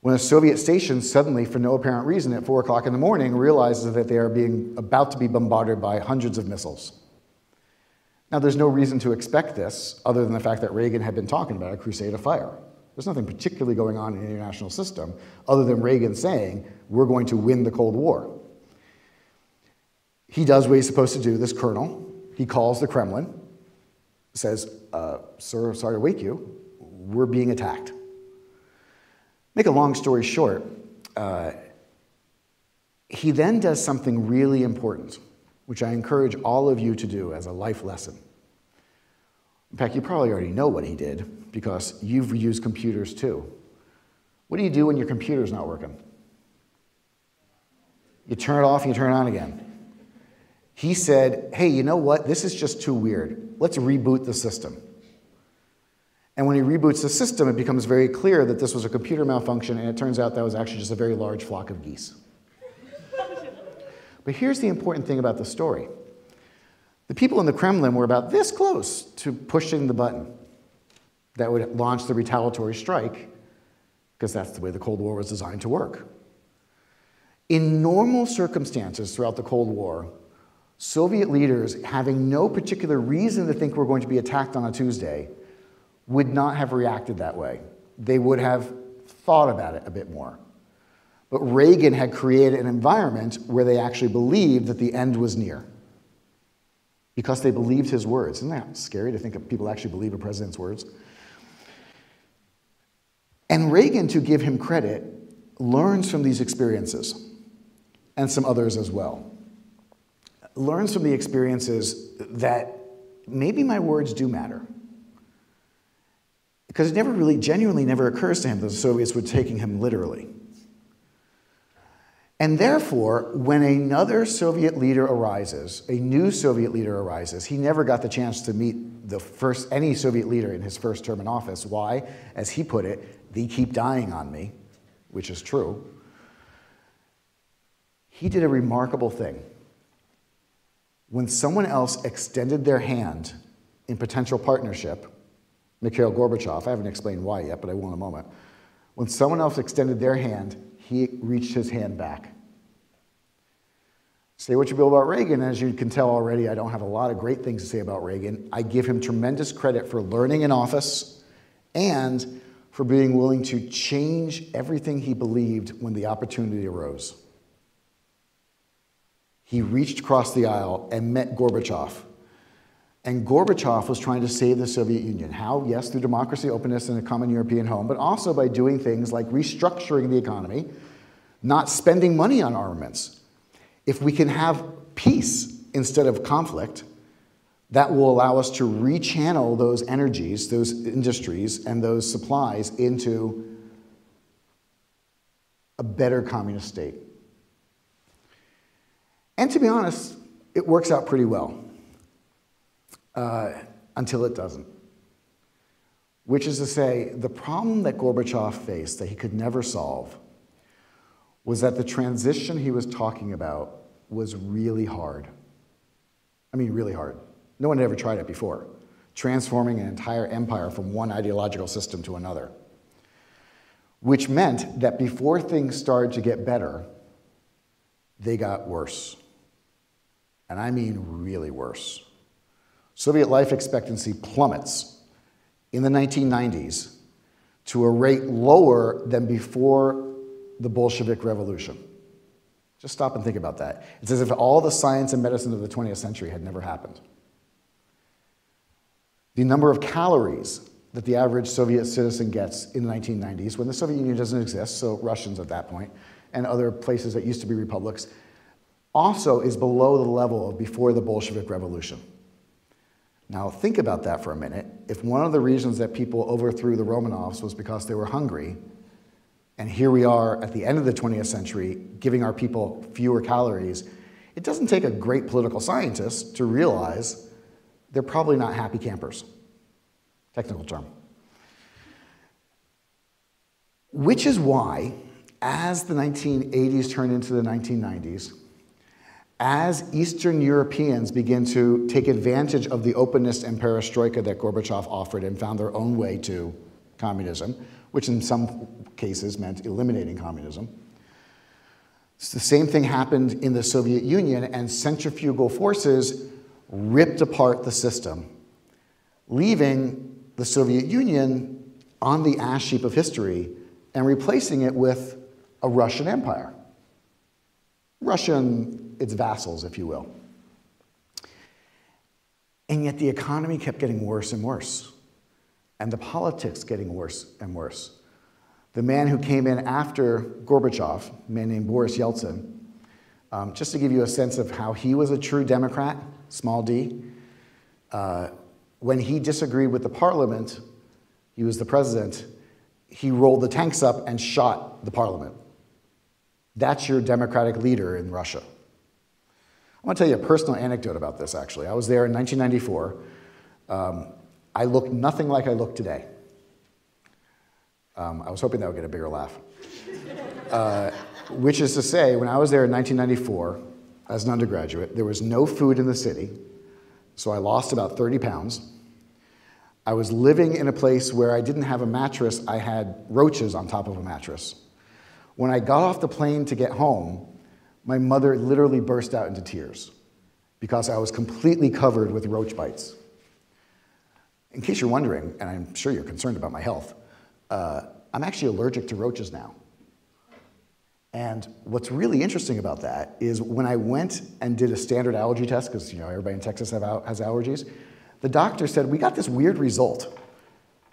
When a Soviet station suddenly, for no apparent reason, at 4 o'clock in the morning, realizes that they are being about to be bombarded by hundreds of missiles. Now, there's no reason to expect this other than the fact that Reagan had been talking about a crusade of fire. There's nothing particularly going on in the international system other than Reagan saying, we're going to win the Cold War. He does what he's supposed to do, this colonel. He calls the Kremlin, says, uh, Sir, sorry to wake you. We're being attacked. Make a long story short, uh, he then does something really important, which I encourage all of you to do as a life lesson. In fact, you probably already know what he did because you've used computers too. What do you do when your computer's not working? You turn it off and you turn it on again. He said, hey, you know what? This is just too weird. Let's reboot the system. And when he reboots the system, it becomes very clear that this was a computer malfunction, and it turns out that was actually just a very large flock of geese. [laughs] but here's the important thing about the story the people in the Kremlin were about this close to pushing the button that would launch the retaliatory strike, because that's the way the Cold War was designed to work. In normal circumstances throughout the Cold War, Soviet leaders, having no particular reason to think we're going to be attacked on a Tuesday, would not have reacted that way. They would have thought about it a bit more. But Reagan had created an environment where they actually believed that the end was near because they believed his words. Isn't that scary to think of people actually believe a president's words? And Reagan, to give him credit, learns from these experiences and some others as well learns from the experiences that maybe my words do matter. Because it never really, genuinely never occurs to him that the Soviets were taking him literally. And therefore, when another Soviet leader arises, a new Soviet leader arises, he never got the chance to meet the first, any Soviet leader in his first term in office. Why? As he put it, they keep dying on me, which is true. He did a remarkable thing when someone else extended their hand in potential partnership, Mikhail Gorbachev, I haven't explained why yet, but I will in a moment. When someone else extended their hand, he reached his hand back. Say what you will about Reagan, as you can tell already, I don't have a lot of great things to say about Reagan. I give him tremendous credit for learning in office and for being willing to change everything he believed when the opportunity arose. He reached across the aisle and met Gorbachev. And Gorbachev was trying to save the Soviet Union. How? Yes, through democracy, openness, and a common European home, but also by doing things like restructuring the economy, not spending money on armaments. If we can have peace instead of conflict, that will allow us to rechannel those energies, those industries, and those supplies into a better communist state. And to be honest, it works out pretty well uh, until it doesn't. Which is to say, the problem that Gorbachev faced that he could never solve was that the transition he was talking about was really hard. I mean, really hard. No one had ever tried it before, transforming an entire empire from one ideological system to another. Which meant that before things started to get better, they got worse. And I mean really worse. Soviet life expectancy plummets in the 1990s to a rate lower than before the Bolshevik Revolution. Just stop and think about that. It's as if all the science and medicine of the 20th century had never happened. The number of calories that the average Soviet citizen gets in the 1990s, when the Soviet Union doesn't exist, so Russians at that point, and other places that used to be republics, also is below the level of before the Bolshevik Revolution. Now, think about that for a minute. If one of the reasons that people overthrew the Romanovs was because they were hungry, and here we are at the end of the 20th century giving our people fewer calories, it doesn't take a great political scientist to realize they're probably not happy campers. Technical term. Which is why, as the 1980s turned into the 1990s, as Eastern Europeans begin to take advantage of the openness and perestroika that Gorbachev offered and found their own way to communism, which in some cases meant eliminating communism. the same thing happened in the Soviet Union, and centrifugal forces ripped apart the system, leaving the Soviet Union on the ash heap of history and replacing it with a Russian empire. Russian, its vassals, if you will. And yet the economy kept getting worse and worse, and the politics getting worse and worse. The man who came in after Gorbachev, a man named Boris Yeltsin, um, just to give you a sense of how he was a true Democrat, small d, uh, when he disagreed with the parliament, he was the president, he rolled the tanks up and shot the parliament. That's your democratic leader in Russia. I want to tell you a personal anecdote about this, actually. I was there in 1994. Um, I looked nothing like I look today. Um, I was hoping that would get a bigger laugh. Uh, which is to say, when I was there in 1994 as an undergraduate, there was no food in the city, so I lost about 30 pounds. I was living in a place where I didn't have a mattress, I had roaches on top of a mattress. When I got off the plane to get home, my mother literally burst out into tears because I was completely covered with roach bites. In case you're wondering, and I'm sure you're concerned about my health, uh, I'm actually allergic to roaches now. And what's really interesting about that is when I went and did a standard allergy test, because you know everybody in Texas has allergies, the doctor said, we got this weird result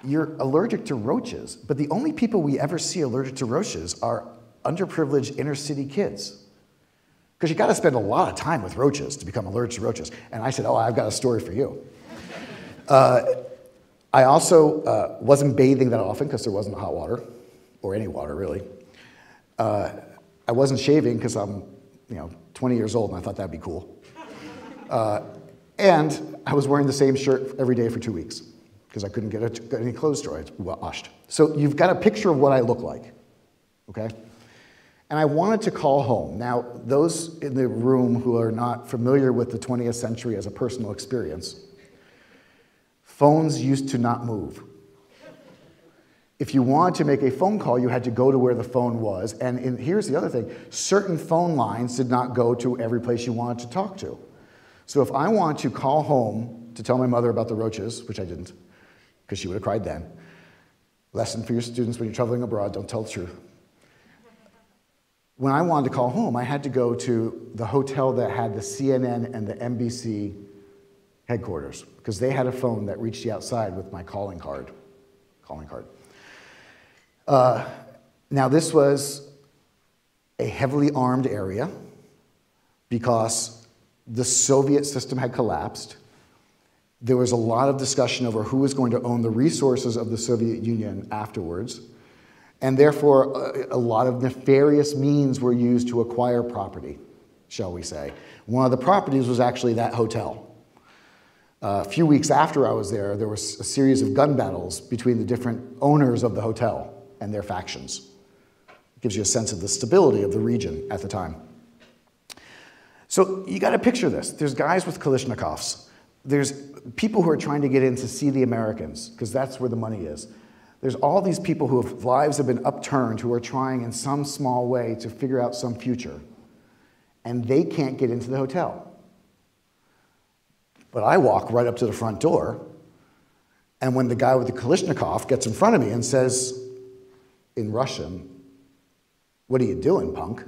you're allergic to roaches, but the only people we ever see allergic to roaches are underprivileged inner city kids. Because you got to spend a lot of time with roaches to become allergic to roaches. And I said, Oh, I've got a story for you. Uh, I also uh, wasn't bathing that often because there wasn't hot water, or any water really. Uh, I wasn't shaving because I'm you know, 20 years old and I thought that'd be cool. Uh, and I was wearing the same shirt every day for two weeks because I couldn't get, a, get any clothes washed. So you've got a picture of what I look like, okay? And I wanted to call home. Now, those in the room who are not familiar with the 20th century as a personal experience, phones used to not move. If you wanted to make a phone call, you had to go to where the phone was. And in, here's the other thing certain phone lines did not go to every place you wanted to talk to. So if I wanted to call home to tell my mother about the roaches, which I didn't, because she would have cried then. Lesson for your students when you're traveling abroad don't tell the truth. When I wanted to call home, I had to go to the hotel that had the CNN and the NBC headquarters because they had a phone that reached the outside with my calling card. Calling card. Uh, now, this was a heavily armed area because the Soviet system had collapsed. There was a lot of discussion over who was going to own the resources of the Soviet Union afterwards. And therefore, a, lot of nefarious means were used to acquire property, shall we say. One of the properties was actually that hotel. A few weeks after I was there, there was a series of gun battles between the different owners of the hotel and their factions. It gives you a sense of the stability of the region at the time. So you got to picture this. There's guys with Kalashnikovs. There's people who are trying to get in to see the Americans, because that's where the money is. There's all these people whose lives have been upturned who are trying in some small way to figure out some future, and they can't get into the hotel. But I walk right up to the front door, and when the guy with the Kalashnikov gets in front of me and says in Russian, What are you doing, punk?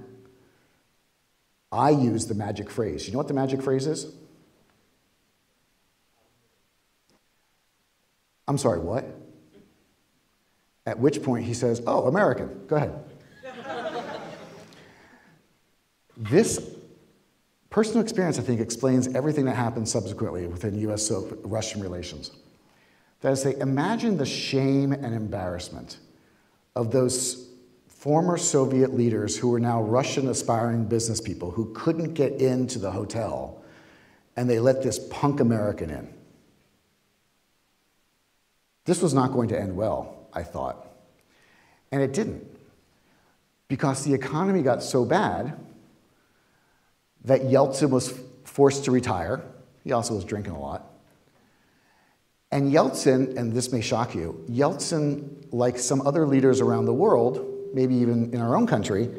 I use the magic phrase. You know what the magic phrase is? I'm sorry, what? At which point he says, Oh, American, go ahead. this personal experience, I think, explains everything that happened subsequently within US Russian relations. That is, say, imagine the shame and embarrassment of those former Soviet leaders who were now Russian aspiring business people who couldn't get into the hotel, and they let this punk American in. This was not going to end well, I thought. And it didn't. Because the economy got so bad that Yeltsin was forced to retire. He also was drinking a lot. And Yeltsin, and this may shock you, Yeltsin, like some other leaders around the world, maybe even in our own country,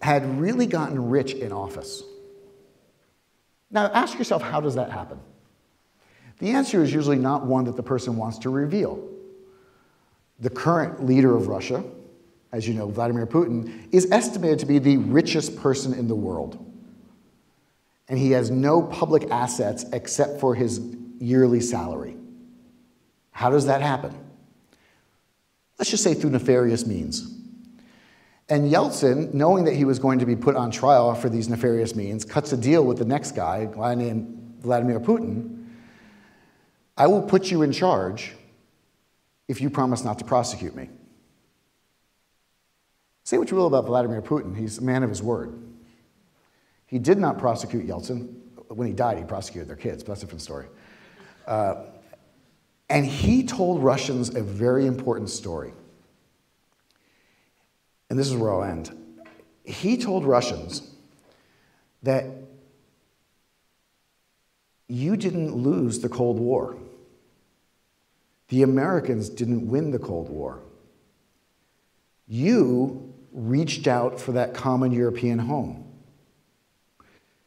had really gotten rich in office. Now, ask yourself, how does that happen? The answer is usually not one that the person wants to reveal. The current leader of Russia, as you know, Vladimir Putin, is estimated to be the richest person in the world. And he has no public assets except for his yearly salary. How does that happen? Let's just say through nefarious means. And Yeltsin, knowing that he was going to be put on trial for these nefarious means, cuts a deal with the next guy, a guy named Vladimir Putin. I will put you in charge if you promise not to prosecute me. Say what you will about Vladimir Putin, he's a man of his word. He did not prosecute Yeltsin. When he died, he prosecuted their kids, but that's a different story. Uh, and he told Russians a very important story. And this is where I'll end. He told Russians that you didn't lose the Cold War. The Americans didn't win the Cold War. You reached out for that common European home.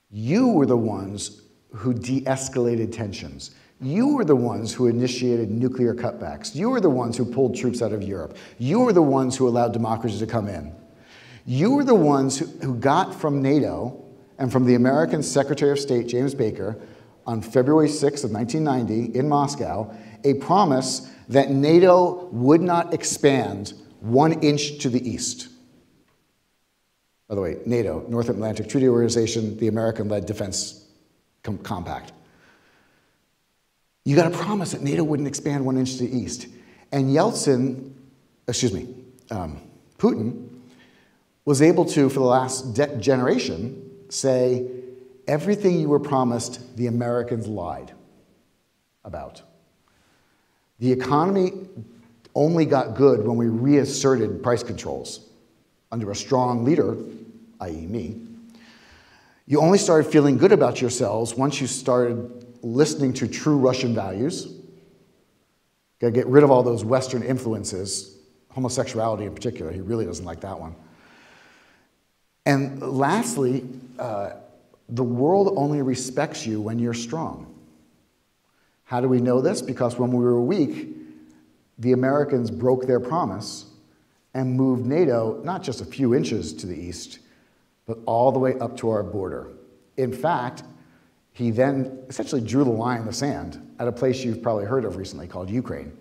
You were the ones who de escalated tensions. You were the ones who initiated nuclear cutbacks. You were the ones who pulled troops out of Europe. You were the ones who allowed democracy to come in. You were the ones who, got from NATO and from the American Secretary of State, James Baker, on February 6th of 1990 in Moscow, a promise that NATO would not expand one inch to the east. By the way, NATO, North Atlantic Treaty Organization, the American led defense com- compact. You got a promise that NATO wouldn't expand one inch to the east. And Yeltsin, excuse me, um, Putin, was able to, for the last generation, say, everything you were promised, the Americans lied about. The economy only got good when we reasserted price controls under a strong leader, i.e., me. You only started feeling good about yourselves once you started listening to true Russian values. Got to get rid of all those Western influences, homosexuality in particular. He really doesn't like that one. And lastly, uh, the world only respects you when you're strong. How do we know this? Because when we were weak, the Americans broke their promise and moved NATO not just a few inches to the east, but all the way up to our border. In fact, he then essentially drew the line in the sand at a place you've probably heard of recently called Ukraine.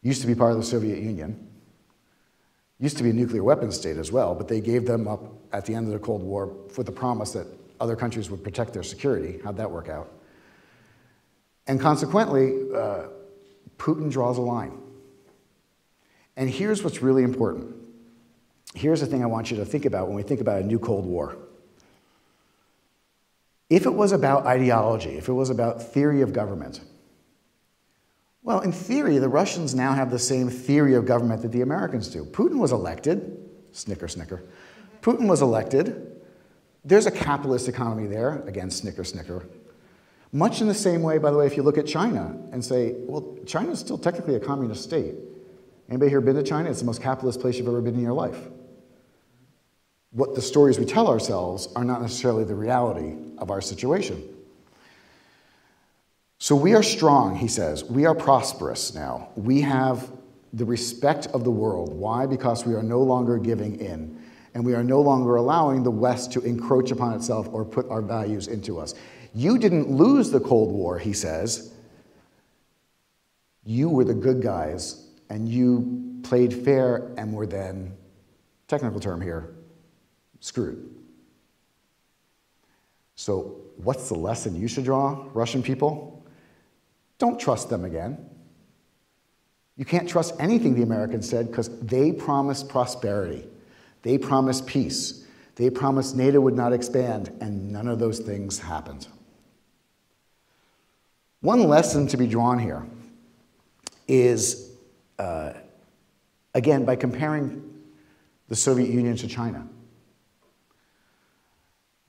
Used to be part of the Soviet Union. Used to be a nuclear weapons state as well, but they gave them up at the end of the Cold War with the promise that other countries would protect their security. How'd that work out? And consequently, uh, Putin draws a line. And here's what's really important. Here's the thing I want you to think about when we think about a new Cold War. If it was about ideology, if it was about theory of government, well, in theory, the Russians now have the same theory of government that the Americans do. Putin was elected, snicker, snicker. Putin was elected. There's a capitalist economy there, again, snicker, snicker. Much in the same way, by the way, if you look at China and say, well, China is still technically a communist state. Anybody here been to China? It's the most capitalist place you've ever been in your life. What the stories we tell ourselves are not necessarily the reality of our situation. So we are strong, he says. We are prosperous now. We have the respect of the world. Why? Because we are no longer giving in. And we are no longer allowing the West to encroach upon itself or put our values into us. You didn't lose the Cold War, he says. You were the good guys, and you played fair and were then, technical term here, screwed. So, what's the lesson you should draw, Russian people? Don't trust them again. You can't trust anything the Americans said because they promised prosperity. They promised peace. They promised NATO would not expand, and none of those things happened. One lesson to be drawn here is, uh, again, by comparing the Soviet Union to China.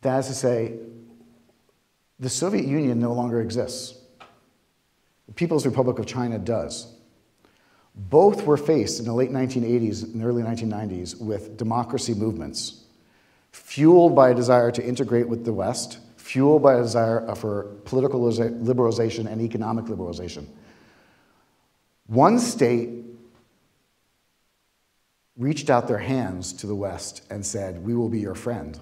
That is to say, the Soviet Union no longer exists. The People's Republic of China does. Both were faced in the late 1980s and early 1990s with democracy movements, fueled by a desire to integrate with the West fueled by a desire for political liberalization and economic liberalization. One state reached out their hands to the West and said, We will be your friend.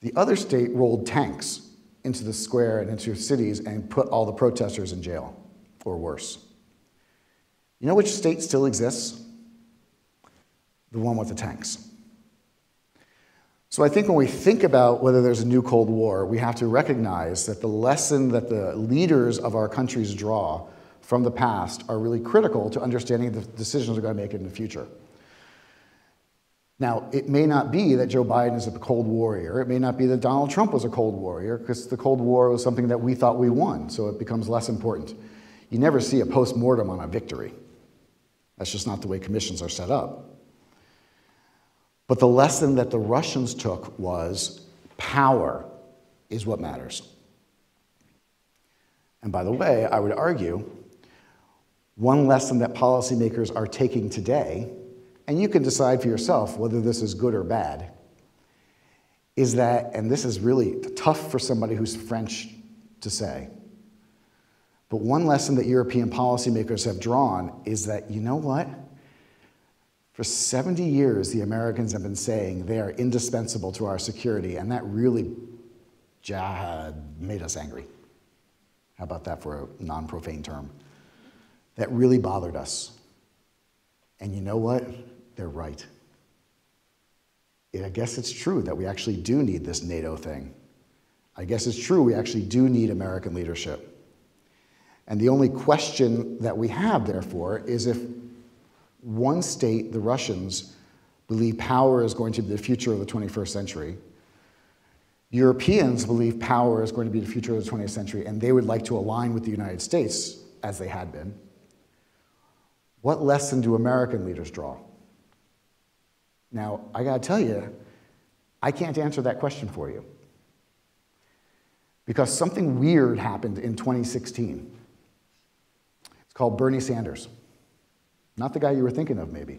The other state rolled tanks into the square and into cities and put all the protesters in jail, or worse. You know which state still exists? The one with the tanks. So I think when we think about whether there's a new Cold War, we have to recognize that the lesson that the leaders of our countries draw from the past are really critical to understanding the decisions we're going to make in the future. Now, it may not be that Joe Biden is a Cold Warrior. It may not be that Donald Trump was a Cold Warrior, because the Cold War was something that we thought we won, so it becomes less important. You never see a post mortem on a victory. That's just not the way commissions are set up. But the lesson that the Russians took was power is what matters. And by the way, I would argue one lesson that policymakers are taking today, and you can decide for yourself whether this is good or bad, is that, and this is really tough for somebody who's French to say, but one lesson that European policymakers have drawn is that, you know what? For 70 years, the Americans have been saying they are indispensable to our security, and that really made us angry. How about that for a non profane term? That really bothered us. And you know what? They're right. I guess it's true that we actually do need this NATO thing. I guess it's true we actually do need American leadership. And the only question that we have, therefore, is if one state, the Russians, believe power is going to be the future of the 21st century. Europeans believe power is going to be the future of the 20th century, and they would like to align with the United States, as they had been. What lesson do American leaders draw? Now, I gotta tell you, I can't answer that question for you. Because something weird happened in 2016. It's called Bernie Sanders. Not the guy you were thinking of, maybe.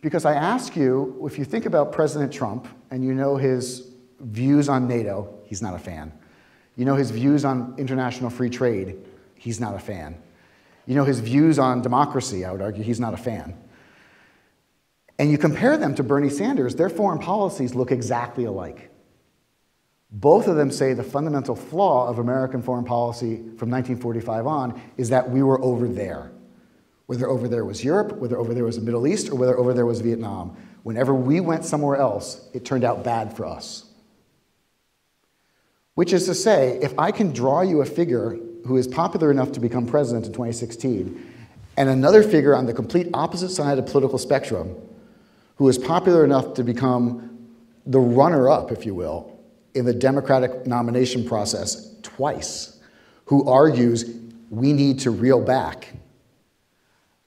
Because I ask you, if you think about President Trump and you know his views on NATO, he's not a fan. You know his views on international free trade, he's not a fan. You know, his views on democracy, I would argue he's not a fan. And you compare them to Bernie Sanders, their foreign policies look exactly alike. Both of them say the fundamental flaw of American foreign policy from 1945 on is that we were over there. Whether over there was Europe, whether over there was the Middle East, or whether over there was Vietnam. Whenever we went somewhere else, it turned out bad for us. Which is to say, if I can draw you a figure who is popular enough to become president in 2016, and another figure on the complete opposite side of the political spectrum who is popular enough to become the runner up, if you will, in the Democratic nomination process twice, who argues we need to reel back.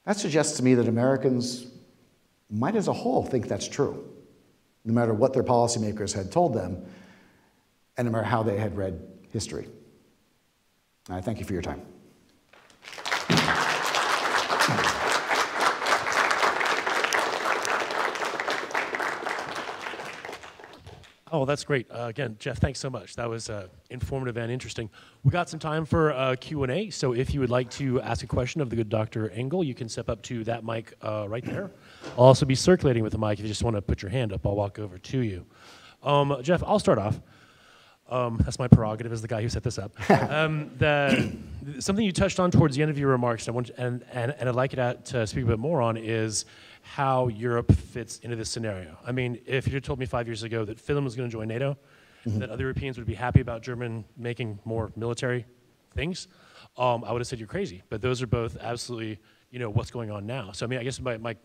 That suggests to me that Americans might as a whole think that's true, no matter what their policymakers had told them and no matter how they had read history. I thank you for your time. Oh, that's great. Uh, again, Jeff, thanks so much. That was uh, informative and interesting. We got some time for uh, Q&A, so if you would like to ask a question of the good Dr. Engel, you can step up to that mic uh, right there. I'll also be circulating with the mic. If you just want to put your hand up, I'll walk over to you. Um, Jeff, I'll start off. Um, that's my prerogative as the guy who set this up. [laughs] um, the, something you touched on towards the end of your remarks, and, I want, and, and, and I'd like you to, to speak a bit more on, is how Europe fits into this scenario. I mean, if you had told me five years ago that Finland was going to join NATO, mm-hmm. that other Europeans would be happy about German making more military things, um, I would have said you're crazy. But those are both absolutely, you know, what's going on now. So I mean, I guess my, my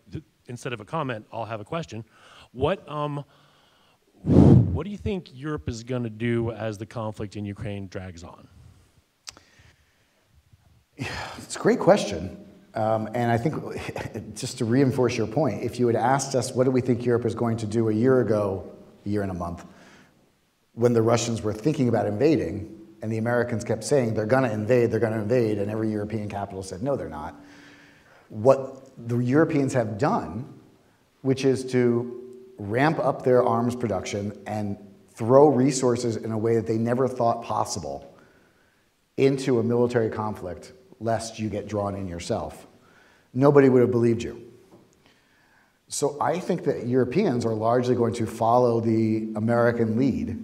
instead of a comment, I'll have a question. What um, what do you think Europe is going to do as the conflict in Ukraine drags on? It's a great question. Um, and I think, [laughs] just to reinforce your point, if you had asked us what do we think Europe is going to do a year ago, a year and a month, when the Russians were thinking about invading, and the Americans kept saying they're going to invade, they're going to invade, and every European capital said no, they're not. What the Europeans have done, which is to ramp up their arms production and throw resources in a way that they never thought possible into a military conflict lest you get drawn in yourself. Nobody would have believed you. So I think that Europeans are largely going to follow the American lead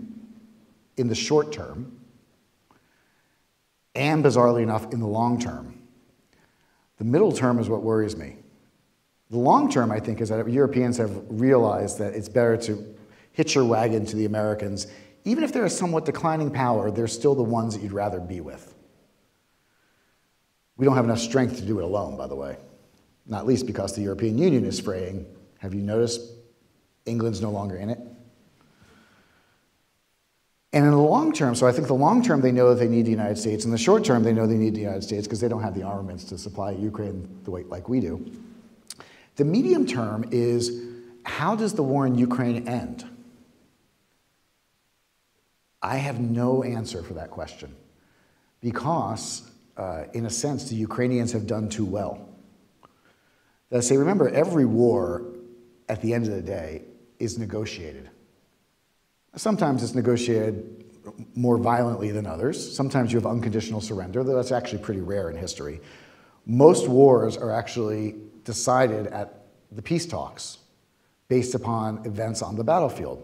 in the short term and bizarrely enough in the long term. The middle term is what worries me. The long term, I think, is that Europeans have realized that it's better to hitch your wagon to the Americans. Even if they're a somewhat declining power, they're still the ones that you'd rather be with. We don't have enough strength to do it alone, by the way, not least because the European Union is fraying. Have you noticed England's no longer in it? And in the long term, so I think the long term they know they need the United States. In the short term, they know they need the United States because they don't have the armaments to supply Ukraine the way like we do. The medium term is how does the war in Ukraine end? I have no answer for that question because, uh, in a sense, the Ukrainians have done too well. I say, remember, every war at the end of the day is negotiated. Sometimes it's negotiated more violently than others. Sometimes you have unconditional surrender, though that's actually pretty rare in history. Most wars are actually decided at the peace talks based upon events on the battlefield.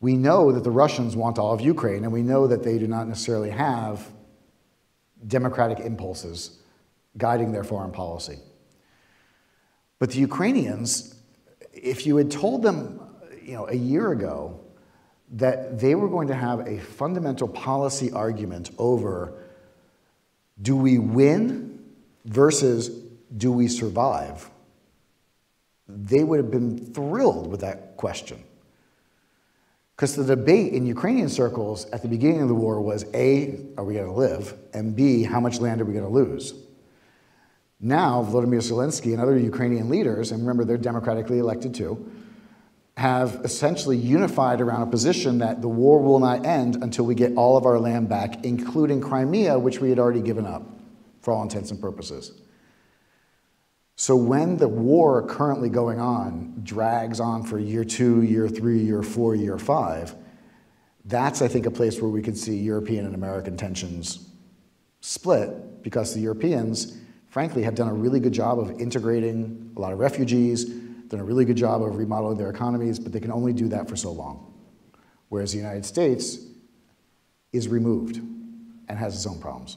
We know that the Russians want all of Ukraine, and we know that they do not necessarily have democratic impulses guiding their foreign policy. But the Ukrainians, if you had told them you know, a year ago that they were going to have a fundamental policy argument over do we win versus do we survive? They would have been thrilled with that question. Because the debate in Ukrainian circles at the beginning of the war was A, are we going to live? And B, how much land are we going to lose? Now, Volodymyr Zelensky and other Ukrainian leaders, and remember they're democratically elected too, have essentially unified around a position that the war will not end until we get all of our land back, including Crimea, which we had already given up for all intents and purposes. So when the war currently going on drags on for year two, year three, year four, year five, that's, I think, a place where we could see European and American tensions split because the Europeans, frankly, have done a really good job of integrating a lot of refugees, done a really good job of remodeling their economies, but they can only do that for so long. Whereas the United States is removed and has its own problems.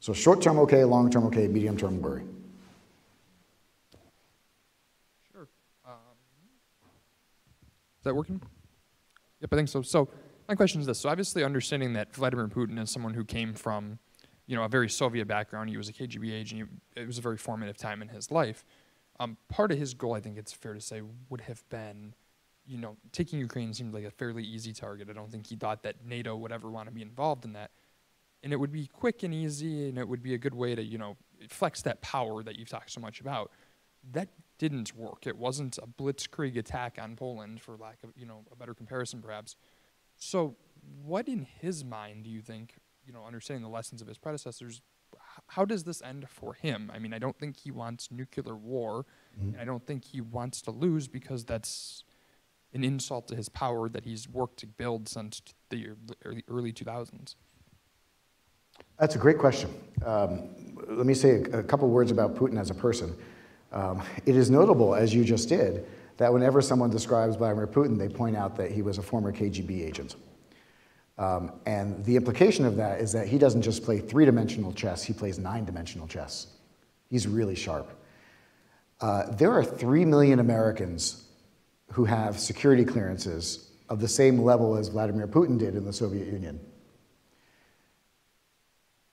So short term, okay, long term, okay, medium term, worry. Sure. Um, is that working? Yep, I think so. So my question is this: so obviously, understanding that Vladimir Putin is someone who came from, you know, a very Soviet background. He was a KGB agent. It was a very formative time in his life. Um, part of his goal, I think it's fair to say, would have been, you know, taking Ukraine seemed like a fairly easy target. I don't think he thought that NATO would ever want to be involved in that. And it would be quick and easy, and it would be a good way to, you know, flex that power that you've talked so much about. That didn't work. It wasn't a blitzkrieg attack on Poland, for lack of, you know, a better comparison, perhaps. So, what in his mind do you think, you know, understanding the lessons of his predecessors, how does this end for him? I mean, I don't think he wants nuclear war. Mm-hmm. I don't think he wants to lose because that's an insult to his power that he's worked to build since the early, early 2000s. That's a great question. Um, let me say a, a, couple words about Putin as a person. Um, it is notable, as you just did, that whenever someone describes Vladimir Putin, they point out that he was a former KGB agent. Um, and the implication of that is that he doesn't just play three dimensional chess, he plays nine dimensional chess. He's really sharp. Uh, there are three million Americans who have security clearances of the same level as Vladimir Putin did in the Soviet Union.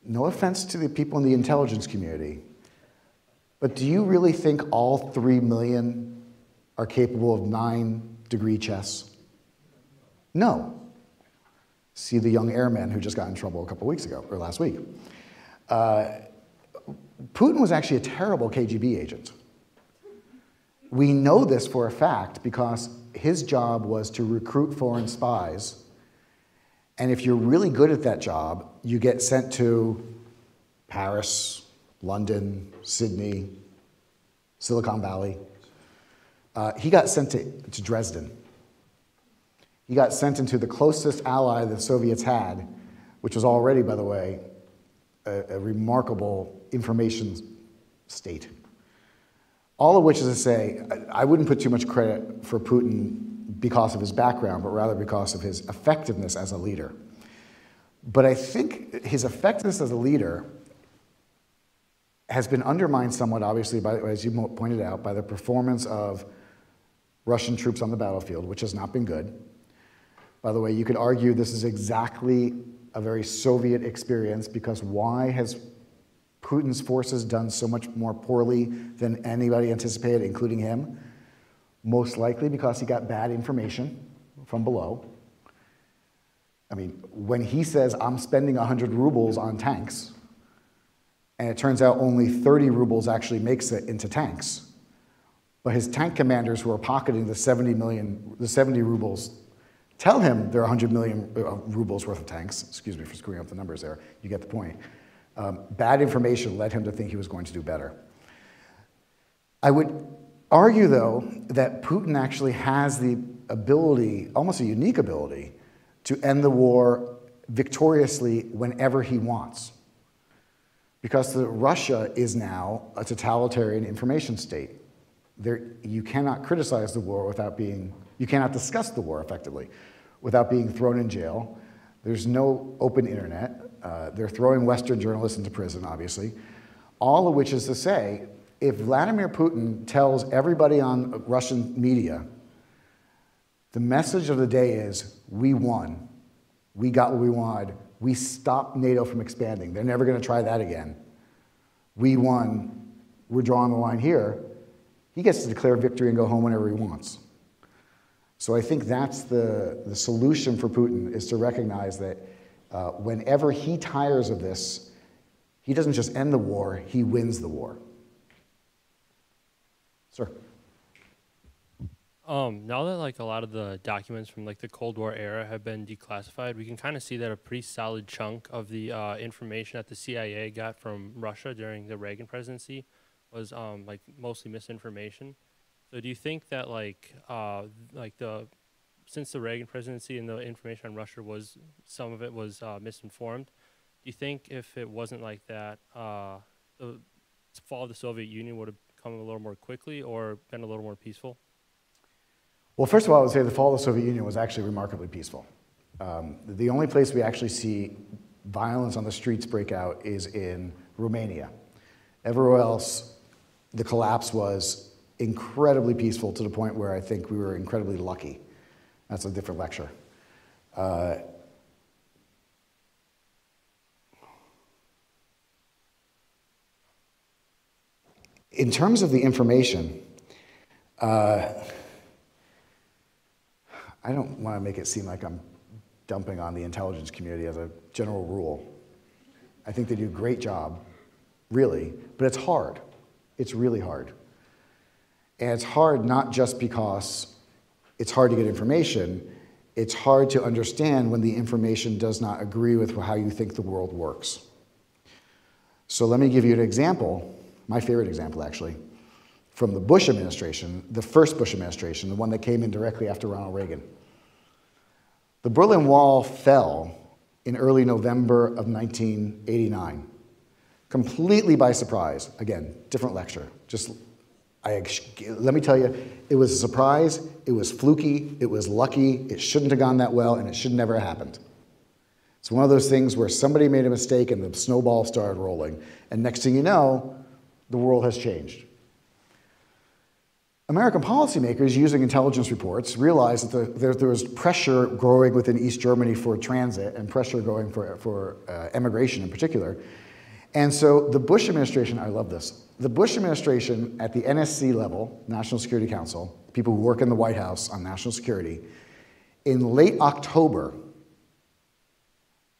No offense to the people in the intelligence community, but do you really think all three million are capable of nine degree chess? No. See the young airman who just got in trouble a couple weeks ago, or last week. Uh, Putin was actually a terrible KGB agent. We know this for a fact because his job was to recruit foreign spies. And if you're really good at that job, you get sent to Paris, London, Sydney, Silicon Valley, uh, he got sent to, to Dresden. He got sent into the closest ally the Soviets had, which was already, by the way, a, a remarkable information state. All of which is to say, I, I wouldn't put too much credit for Putin because of his background, but rather because of his effectiveness as a leader. But I think his effectiveness as a leader has been undermined somewhat, obviously, by, as you pointed out, by the performance of Russian troops on the battlefield, which has not been good. By the way, you could argue this is exactly a very Soviet experience because why has Putin's forces done so much more poorly than anybody anticipated, including him? Most likely because he got bad information from below. I mean, when he says, I'm spending 100 rubles on tanks, and it turns out only 30 rubles actually makes it into tanks, but his tank commanders who are pocketing the 70 million, the 70 rubles, tell him there are 100 million uh, rubles worth of tanks. Excuse me for screwing up the numbers there. You get the point. Um, bad information led him to think he was going to do better. I would argue, though, that Putin actually has the ability, almost a unique ability, to end the war victoriously whenever he wants. Because Russia is now a totalitarian information state there, you cannot criticize the war without being, you cannot discuss the war effectively without being thrown in jail. There's no open internet. Uh, they're throwing Western journalists into prison, obviously. All of which is to say, if Vladimir Putin tells everybody on Russian media, the message of the day is, we won. We got what we wanted. We stopped NATO from expanding. They're never going to try that again. We won. We're drawing the line here he gets to declare victory and go home whenever he wants. So I think that's the, the solution for Putin is to recognize that uh, whenever he tires of this, he doesn't just end the war, he wins the war. Sir. Um, now that like a lot of the documents from like the Cold War era have been declassified, we can kind of see that a pretty solid chunk of the uh, information that the CIA got from Russia during the Reagan presidency was um, like mostly misinformation. So do you think that like uh, like the since the Reagan presidency and the information on Russia was some of it was uh, misinformed, do you think if it wasn't like that, uh, the fall of the Soviet Union would have come a little more quickly or been a little more peaceful? Well, first of all, I would say the fall of the Soviet Union was actually remarkably peaceful. Um, the only place we actually see violence on the streets break out is in Romania. Everywhere else, the collapse was incredibly peaceful to the point where I think we were incredibly lucky. That's a different lecture. Uh, in terms of the information, uh, I don't want to make it seem like I'm dumping on the intelligence community as a general rule. I think they do a great job, really, but it's hard. It's really hard. And it's hard not just because it's hard to get information, it's hard to understand when the information does not agree with how you think the world works. So let me give you an example, my favorite example actually, from the Bush administration, the first Bush administration, the one that came in directly after Ronald Reagan. The Berlin Wall fell in early November of 1989, completely by surprise. Again, different lecture. Just, I, let me tell you, it was a surprise, it was fluky, it was lucky, it shouldn't have gone that well, and it should never have happened. It's one of those things where somebody made a mistake and the snowball started rolling, and next thing you know, the world has changed. American policymakers using intelligence reports realized that the, there, there, was pressure growing within East Germany for transit and pressure growing for, for uh, immigration in particular. And so the Bush administration, I love this, the Bush administration at the NSC level, National Security Council, people who work in the White House on national security, in late October,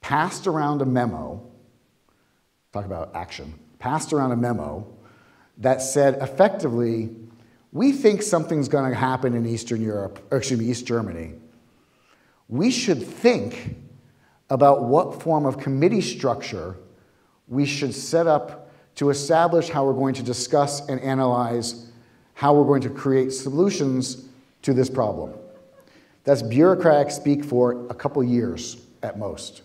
passed around a memo, talk about action, passed around a memo that said effectively, we think something's going to happen in Eastern Europe, or excuse me, East Germany. We should think about what form of committee structure we should set up to establish how we're going to discuss and analyze how we're going to create solutions to this problem. That's bureaucratic speak for a couple years at most,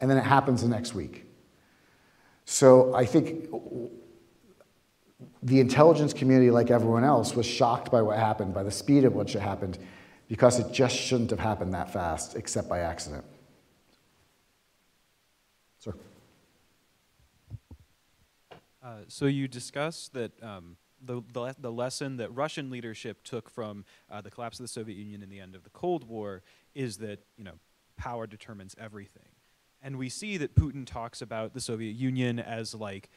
and then it happens the next week. So I think the intelligence community, like everyone else, was shocked by what happened, by the speed at which it happened, because it just shouldn't have happened that fast, except by accident. Sir. Uh, so you discussed that um, the, the, the, lesson that Russian leadership took from uh, the collapse of the Soviet Union and the end of the Cold War is that you know power determines everything, and we see that Putin talks about the Soviet Union as like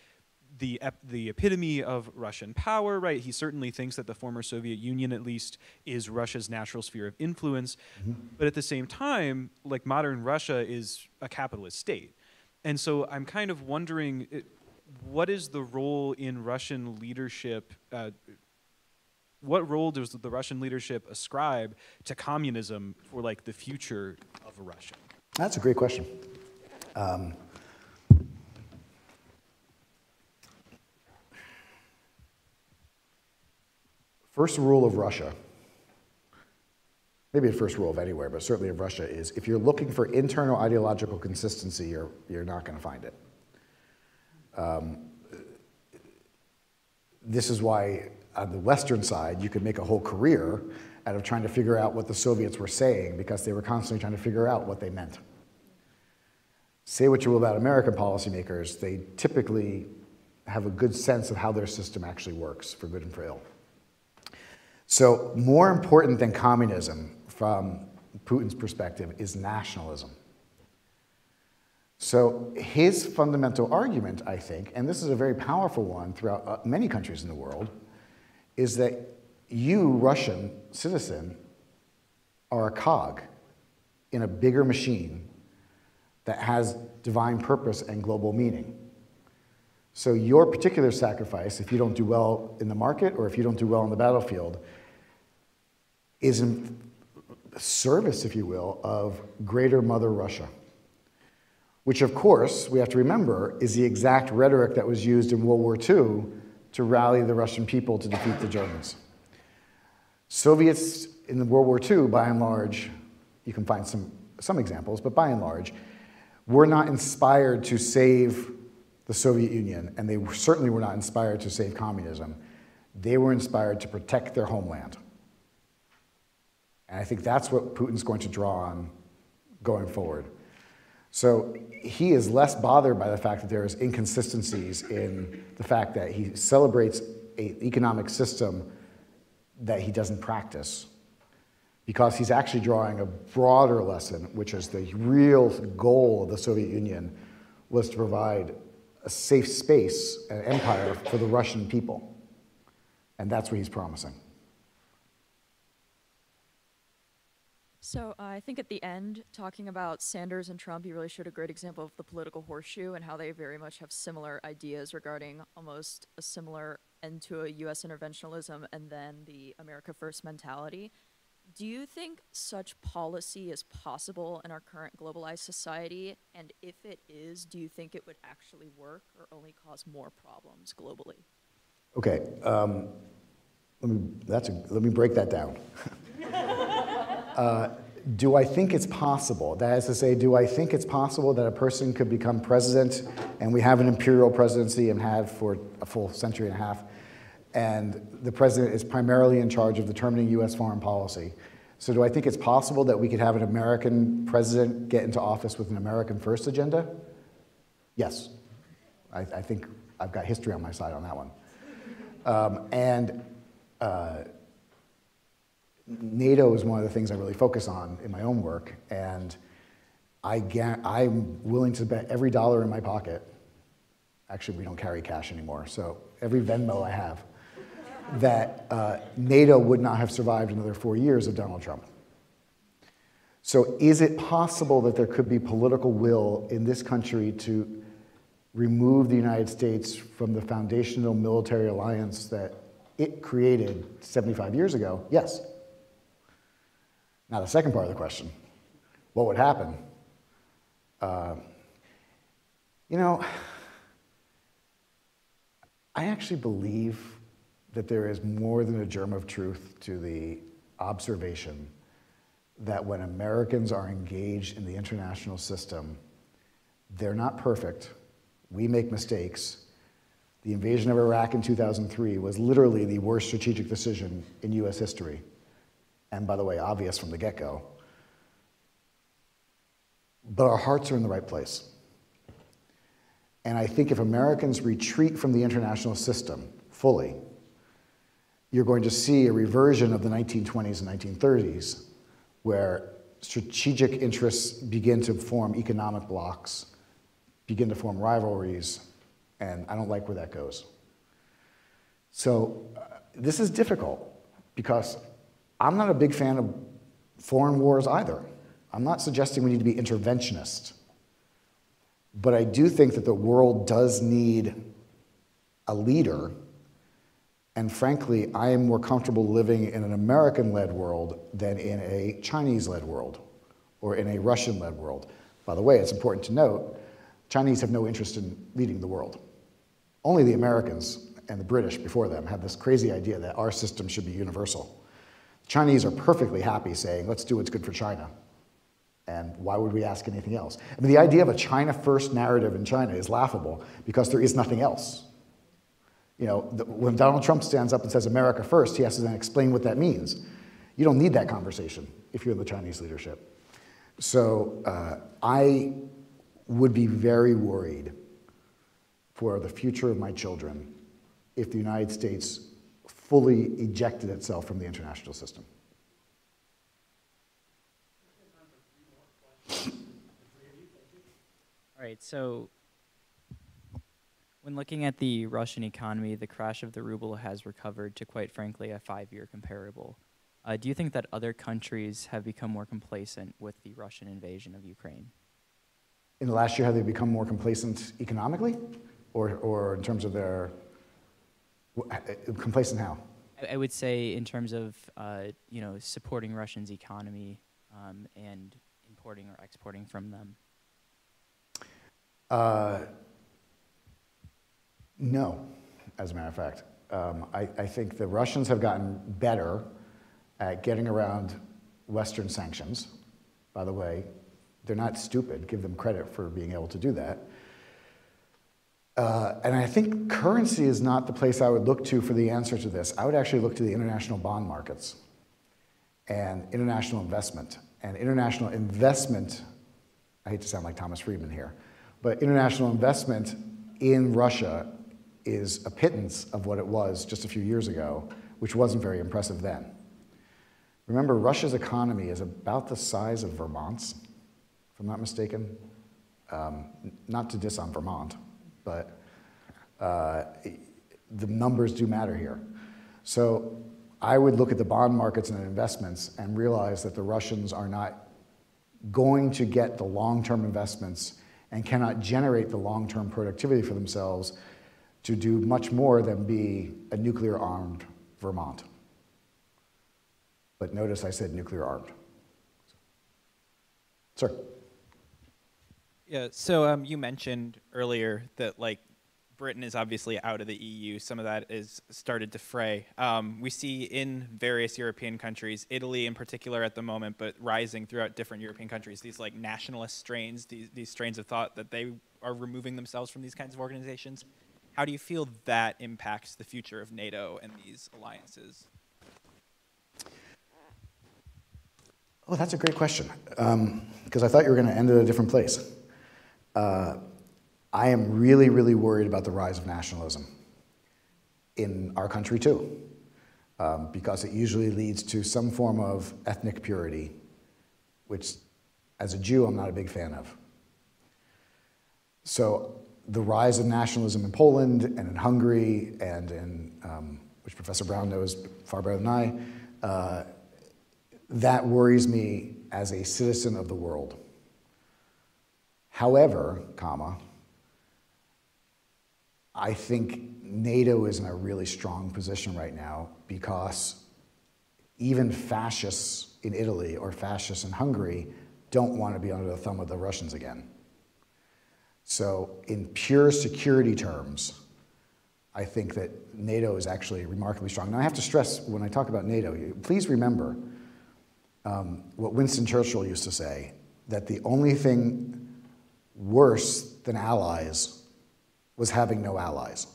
the, ep- the epitome of Russian power, right? He certainly thinks that the former Soviet Union, at least, is Russia's natural sphere of influence. Mm-hmm. But at the same time, like modern Russia is a capitalist state. And so I'm kind of wondering it, what is the role in Russian leadership? Uh, what role does the Russian leadership ascribe to communism for like the future of Russia? That's a great question. Um, First rule of Russia, maybe the first rule of anywhere, but certainly of Russia, is if you're looking for internal ideological consistency, you're, you're not going to find it. Um, this is why, on the Western side, you could make a whole career out of trying to figure out what the Soviets were saying because they were constantly trying to figure out what they meant. Say what you will about American policymakers, they typically have a good sense of how their system actually works, for good and for ill. So, more important than communism from Putin's perspective is nationalism. So, his fundamental argument, I think, and this is a very powerful one throughout uh, many countries in the world, is that you, Russian citizen, are a cog in a bigger machine that has divine purpose and global meaning. So, your particular sacrifice, if you don't do well in the market or if you don't do well on the battlefield, is in service, if you will, of greater Mother Russia. Which, of course, we have to remember is the exact rhetoric that was used in World War II to rally the Russian people to defeat the Germans. Soviets in World War II, by and large, you can find some, some examples, but by and large, were not inspired to save the Soviet Union, and they certainly were not inspired to save communism. They were inspired to protect their homeland. And I think that's what Putin's going to draw on going forward. So he is less bothered by the fact that there's inconsistencies in the fact that he celebrates an economic system that he doesn't practice because he's actually drawing a broader lesson, which is the real goal of the Soviet Union was to provide a safe space, an empire for the Russian people. And that's what he's promising. So uh, I think at the end, talking about Sanders and Trump, you really showed a great example of the political horseshoe and how they very much have similar ideas regarding almost a similar end to a U.S. interventionism and then the America First mentality. Do you think such policy is possible in our current globalized society? And if it is, do you think it would actually work or only cause more problems globally? Okay, um, let me, that's a, let me break that down. [laughs] uh, do I think it's possible? That is to say, do I think it's possible that a person could become president and we have an imperial presidency and have for a full century and a half, and the president is primarily in charge of determining US foreign policy. So, do I think it's possible that we could have an American president get into office with an American first agenda? Yes. I, I think I've got history on my side on that one. Um, and uh, NATO is one of the things I really focus on in my own work. And I I'm willing to bet every dollar in my pocket. Actually, we don't carry cash anymore, so every Venmo I have, that uh, NATO would not have survived another four years of Donald Trump. So, is it possible that there could be political will in this country to remove the United States from the foundational military alliance that it created 75 years ago? Yes. Now, the second part of the question what would happen? Uh, you know, I actually believe that there is more than a germ of truth to the observation that when Americans are engaged in the international system, they're not perfect we make mistakes. The invasion of Iraq in 2003 was literally the worst strategic decision in US history. And by the way, obvious from the get go. But our hearts are in the right place. And I think if Americans retreat from the international system fully, you're going to see a reversion of the 1920s and 1930s where strategic interests begin to form economic blocs begin to form rivalries, and I don't like where that goes. So uh, this is difficult because I'm not a big fan of foreign wars either. I'm not suggesting we need to be interventionist. But I do think that the world does need a leader. And frankly, I am more comfortable living in an American led world than in a Chinese led world or in a Russian led world. By the way, it's important to note Chinese have no interest in leading the world. Only the Americans and the British before them had this crazy idea that our system should be universal. Chinese are perfectly happy saying, let's do what's good for China. And why would we ask anything else? I mean, the idea of a China first narrative in China is laughable because there is nothing else. You know, the, when Donald Trump stands up and says America first, he has to then explain what that means. You don't need that conversation if you're in the Chinese leadership. So uh, I would be very worried for the future of my children if the United States fully ejected itself from the international system. All right, so when looking at the Russian economy, the crash of the ruble has recovered to, quite frankly, a five year comparable. Uh, do you think that other countries have become more complacent with the Russian invasion of Ukraine? in the last year, have they become more complacent economically or, or in terms of their complacent how? I would say in terms of uh, you know supporting Russian's economy um, and importing or exporting from them. Uh, no, as a matter of fact, um, I, I think the Russians have gotten better at getting around Western sanctions. By the way, They're not stupid. Give them credit for being able to do that. Uh, and I think currency is not the place I would look to for the answer to this. I would actually look to the international bond markets and international investment. And international investment, I hate to sound like Thomas Friedman here, but international investment in Russia is a pittance of what it was just a few years ago, which wasn't very impressive then. Remember, Russia's economy is about the size of Vermont's, if I'm not mistaken. Um, not to diss on Vermont, but uh, the numbers do matter here. So I would look at the bond markets and investments and realize that the Russians are not going to get the long term investments and cannot generate the long term productivity for themselves to do much more than be a nuclear armed Vermont. But notice I said nuclear armed. Sir. Yeah, so um, you mentioned earlier that like Britain is obviously out of the EU. Some of that is started to fray. Um, we see in various European countries, Italy in particular at the moment, but rising throughout different European countries, these like nationalist strains, these, these strains of thought that they are removing themselves from these kinds of organizations. How do you feel that impacts the future of NATO and these alliances? Oh, that's a great question. Because um, I thought you were going to end at a different place. Uh, I am really, really worried about the rise of nationalism in our country too, um, because it usually leads to some form of ethnic purity, which, as a Jew, I'm not a big fan of. So, the rise of nationalism in Poland and in Hungary, and in um, which Professor Brown knows far better than I, uh, that worries me as a citizen of the world. However, comma, I think NATO is in a really strong position right now because even fascists in Italy or fascists in Hungary don't want to be under the thumb of the Russians again. So, in pure security terms, I think that NATO is actually remarkably strong. Now, I have to stress when I talk about NATO, please remember um, what Winston Churchill used to say that the only thing worse than allies was having no allies.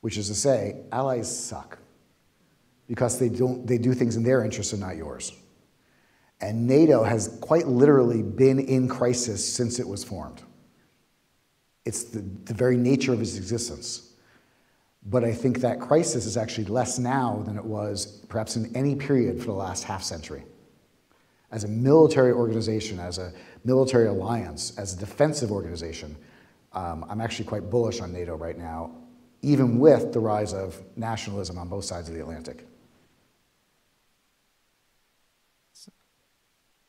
Which is to say, allies suck because they, don't, they do things in their interest and not yours. And NATO has quite literally been in crisis since it was formed. It's the, the very nature of its existence. But I think that crisis is actually less now than it was perhaps in any period for the last half century. As a military organization, as a military alliance, as a defensive organization, um, I'm actually quite bullish on NATO right now, even with the rise of nationalism on both sides of the Atlantic.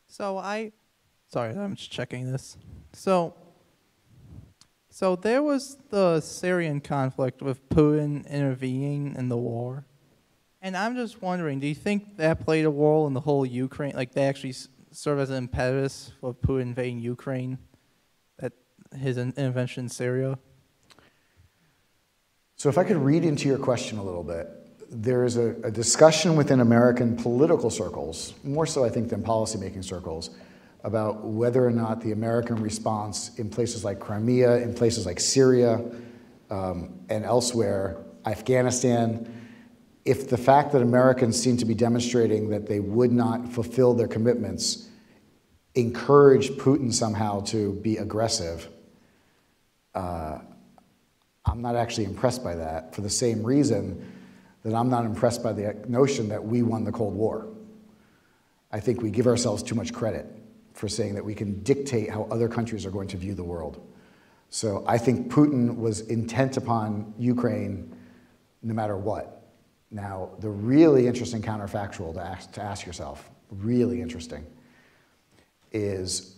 So I, sorry, I'm just checking this. So, so there was the Syrian conflict with Putin intervening in the war, and I'm just wondering, do you think that played a role in the whole Ukraine? Like they actually serve as an impetus for Putin invading Ukraine? At his intervention in Syria? So, if I could read into your question a little bit, there is a, a, discussion within American political circles, more so I think than policymaking circles, about whether or not the American response in places like Crimea, in places like Syria, um, and elsewhere, Afghanistan, if the fact that Americans seem to be demonstrating that they would not fulfill their commitments encouraged Putin somehow to be aggressive uh, I'm not actually impressed by that for the same reason that I'm not impressed by the notion that we won the Cold War. I think we give ourselves too much credit for saying that we can dictate how other countries are going to view the world. So I think Putin was intent upon Ukraine no matter what. Now, the really interesting counterfactual to ask, to ask yourself, really interesting, is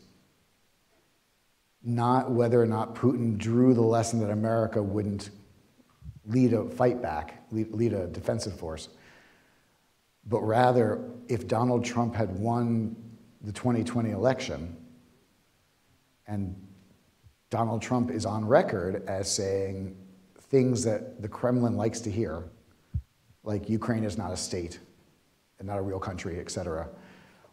not whether or not Putin drew the lesson that America wouldn't lead a fight back, lead, lead a defensive force, but rather if Donald Trump had won the 2020 election, and Donald Trump is on record as saying things that the Kremlin likes to hear, like Ukraine is not a state and not a real country, et cetera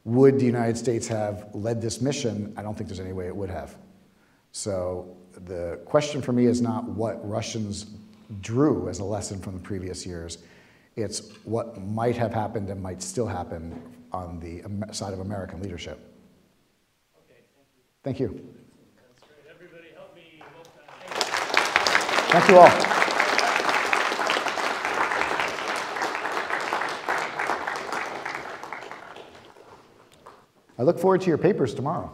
would the United States have led this mission? I don't think there's any way it would have. So the question for me is not what Russians drew as a lesson from the previous years. It's what might have happened and might still happen on the side of American leadership. Okay, thank you. Thank you. Everybody help me. Thank you all. I look forward to your papers tomorrow.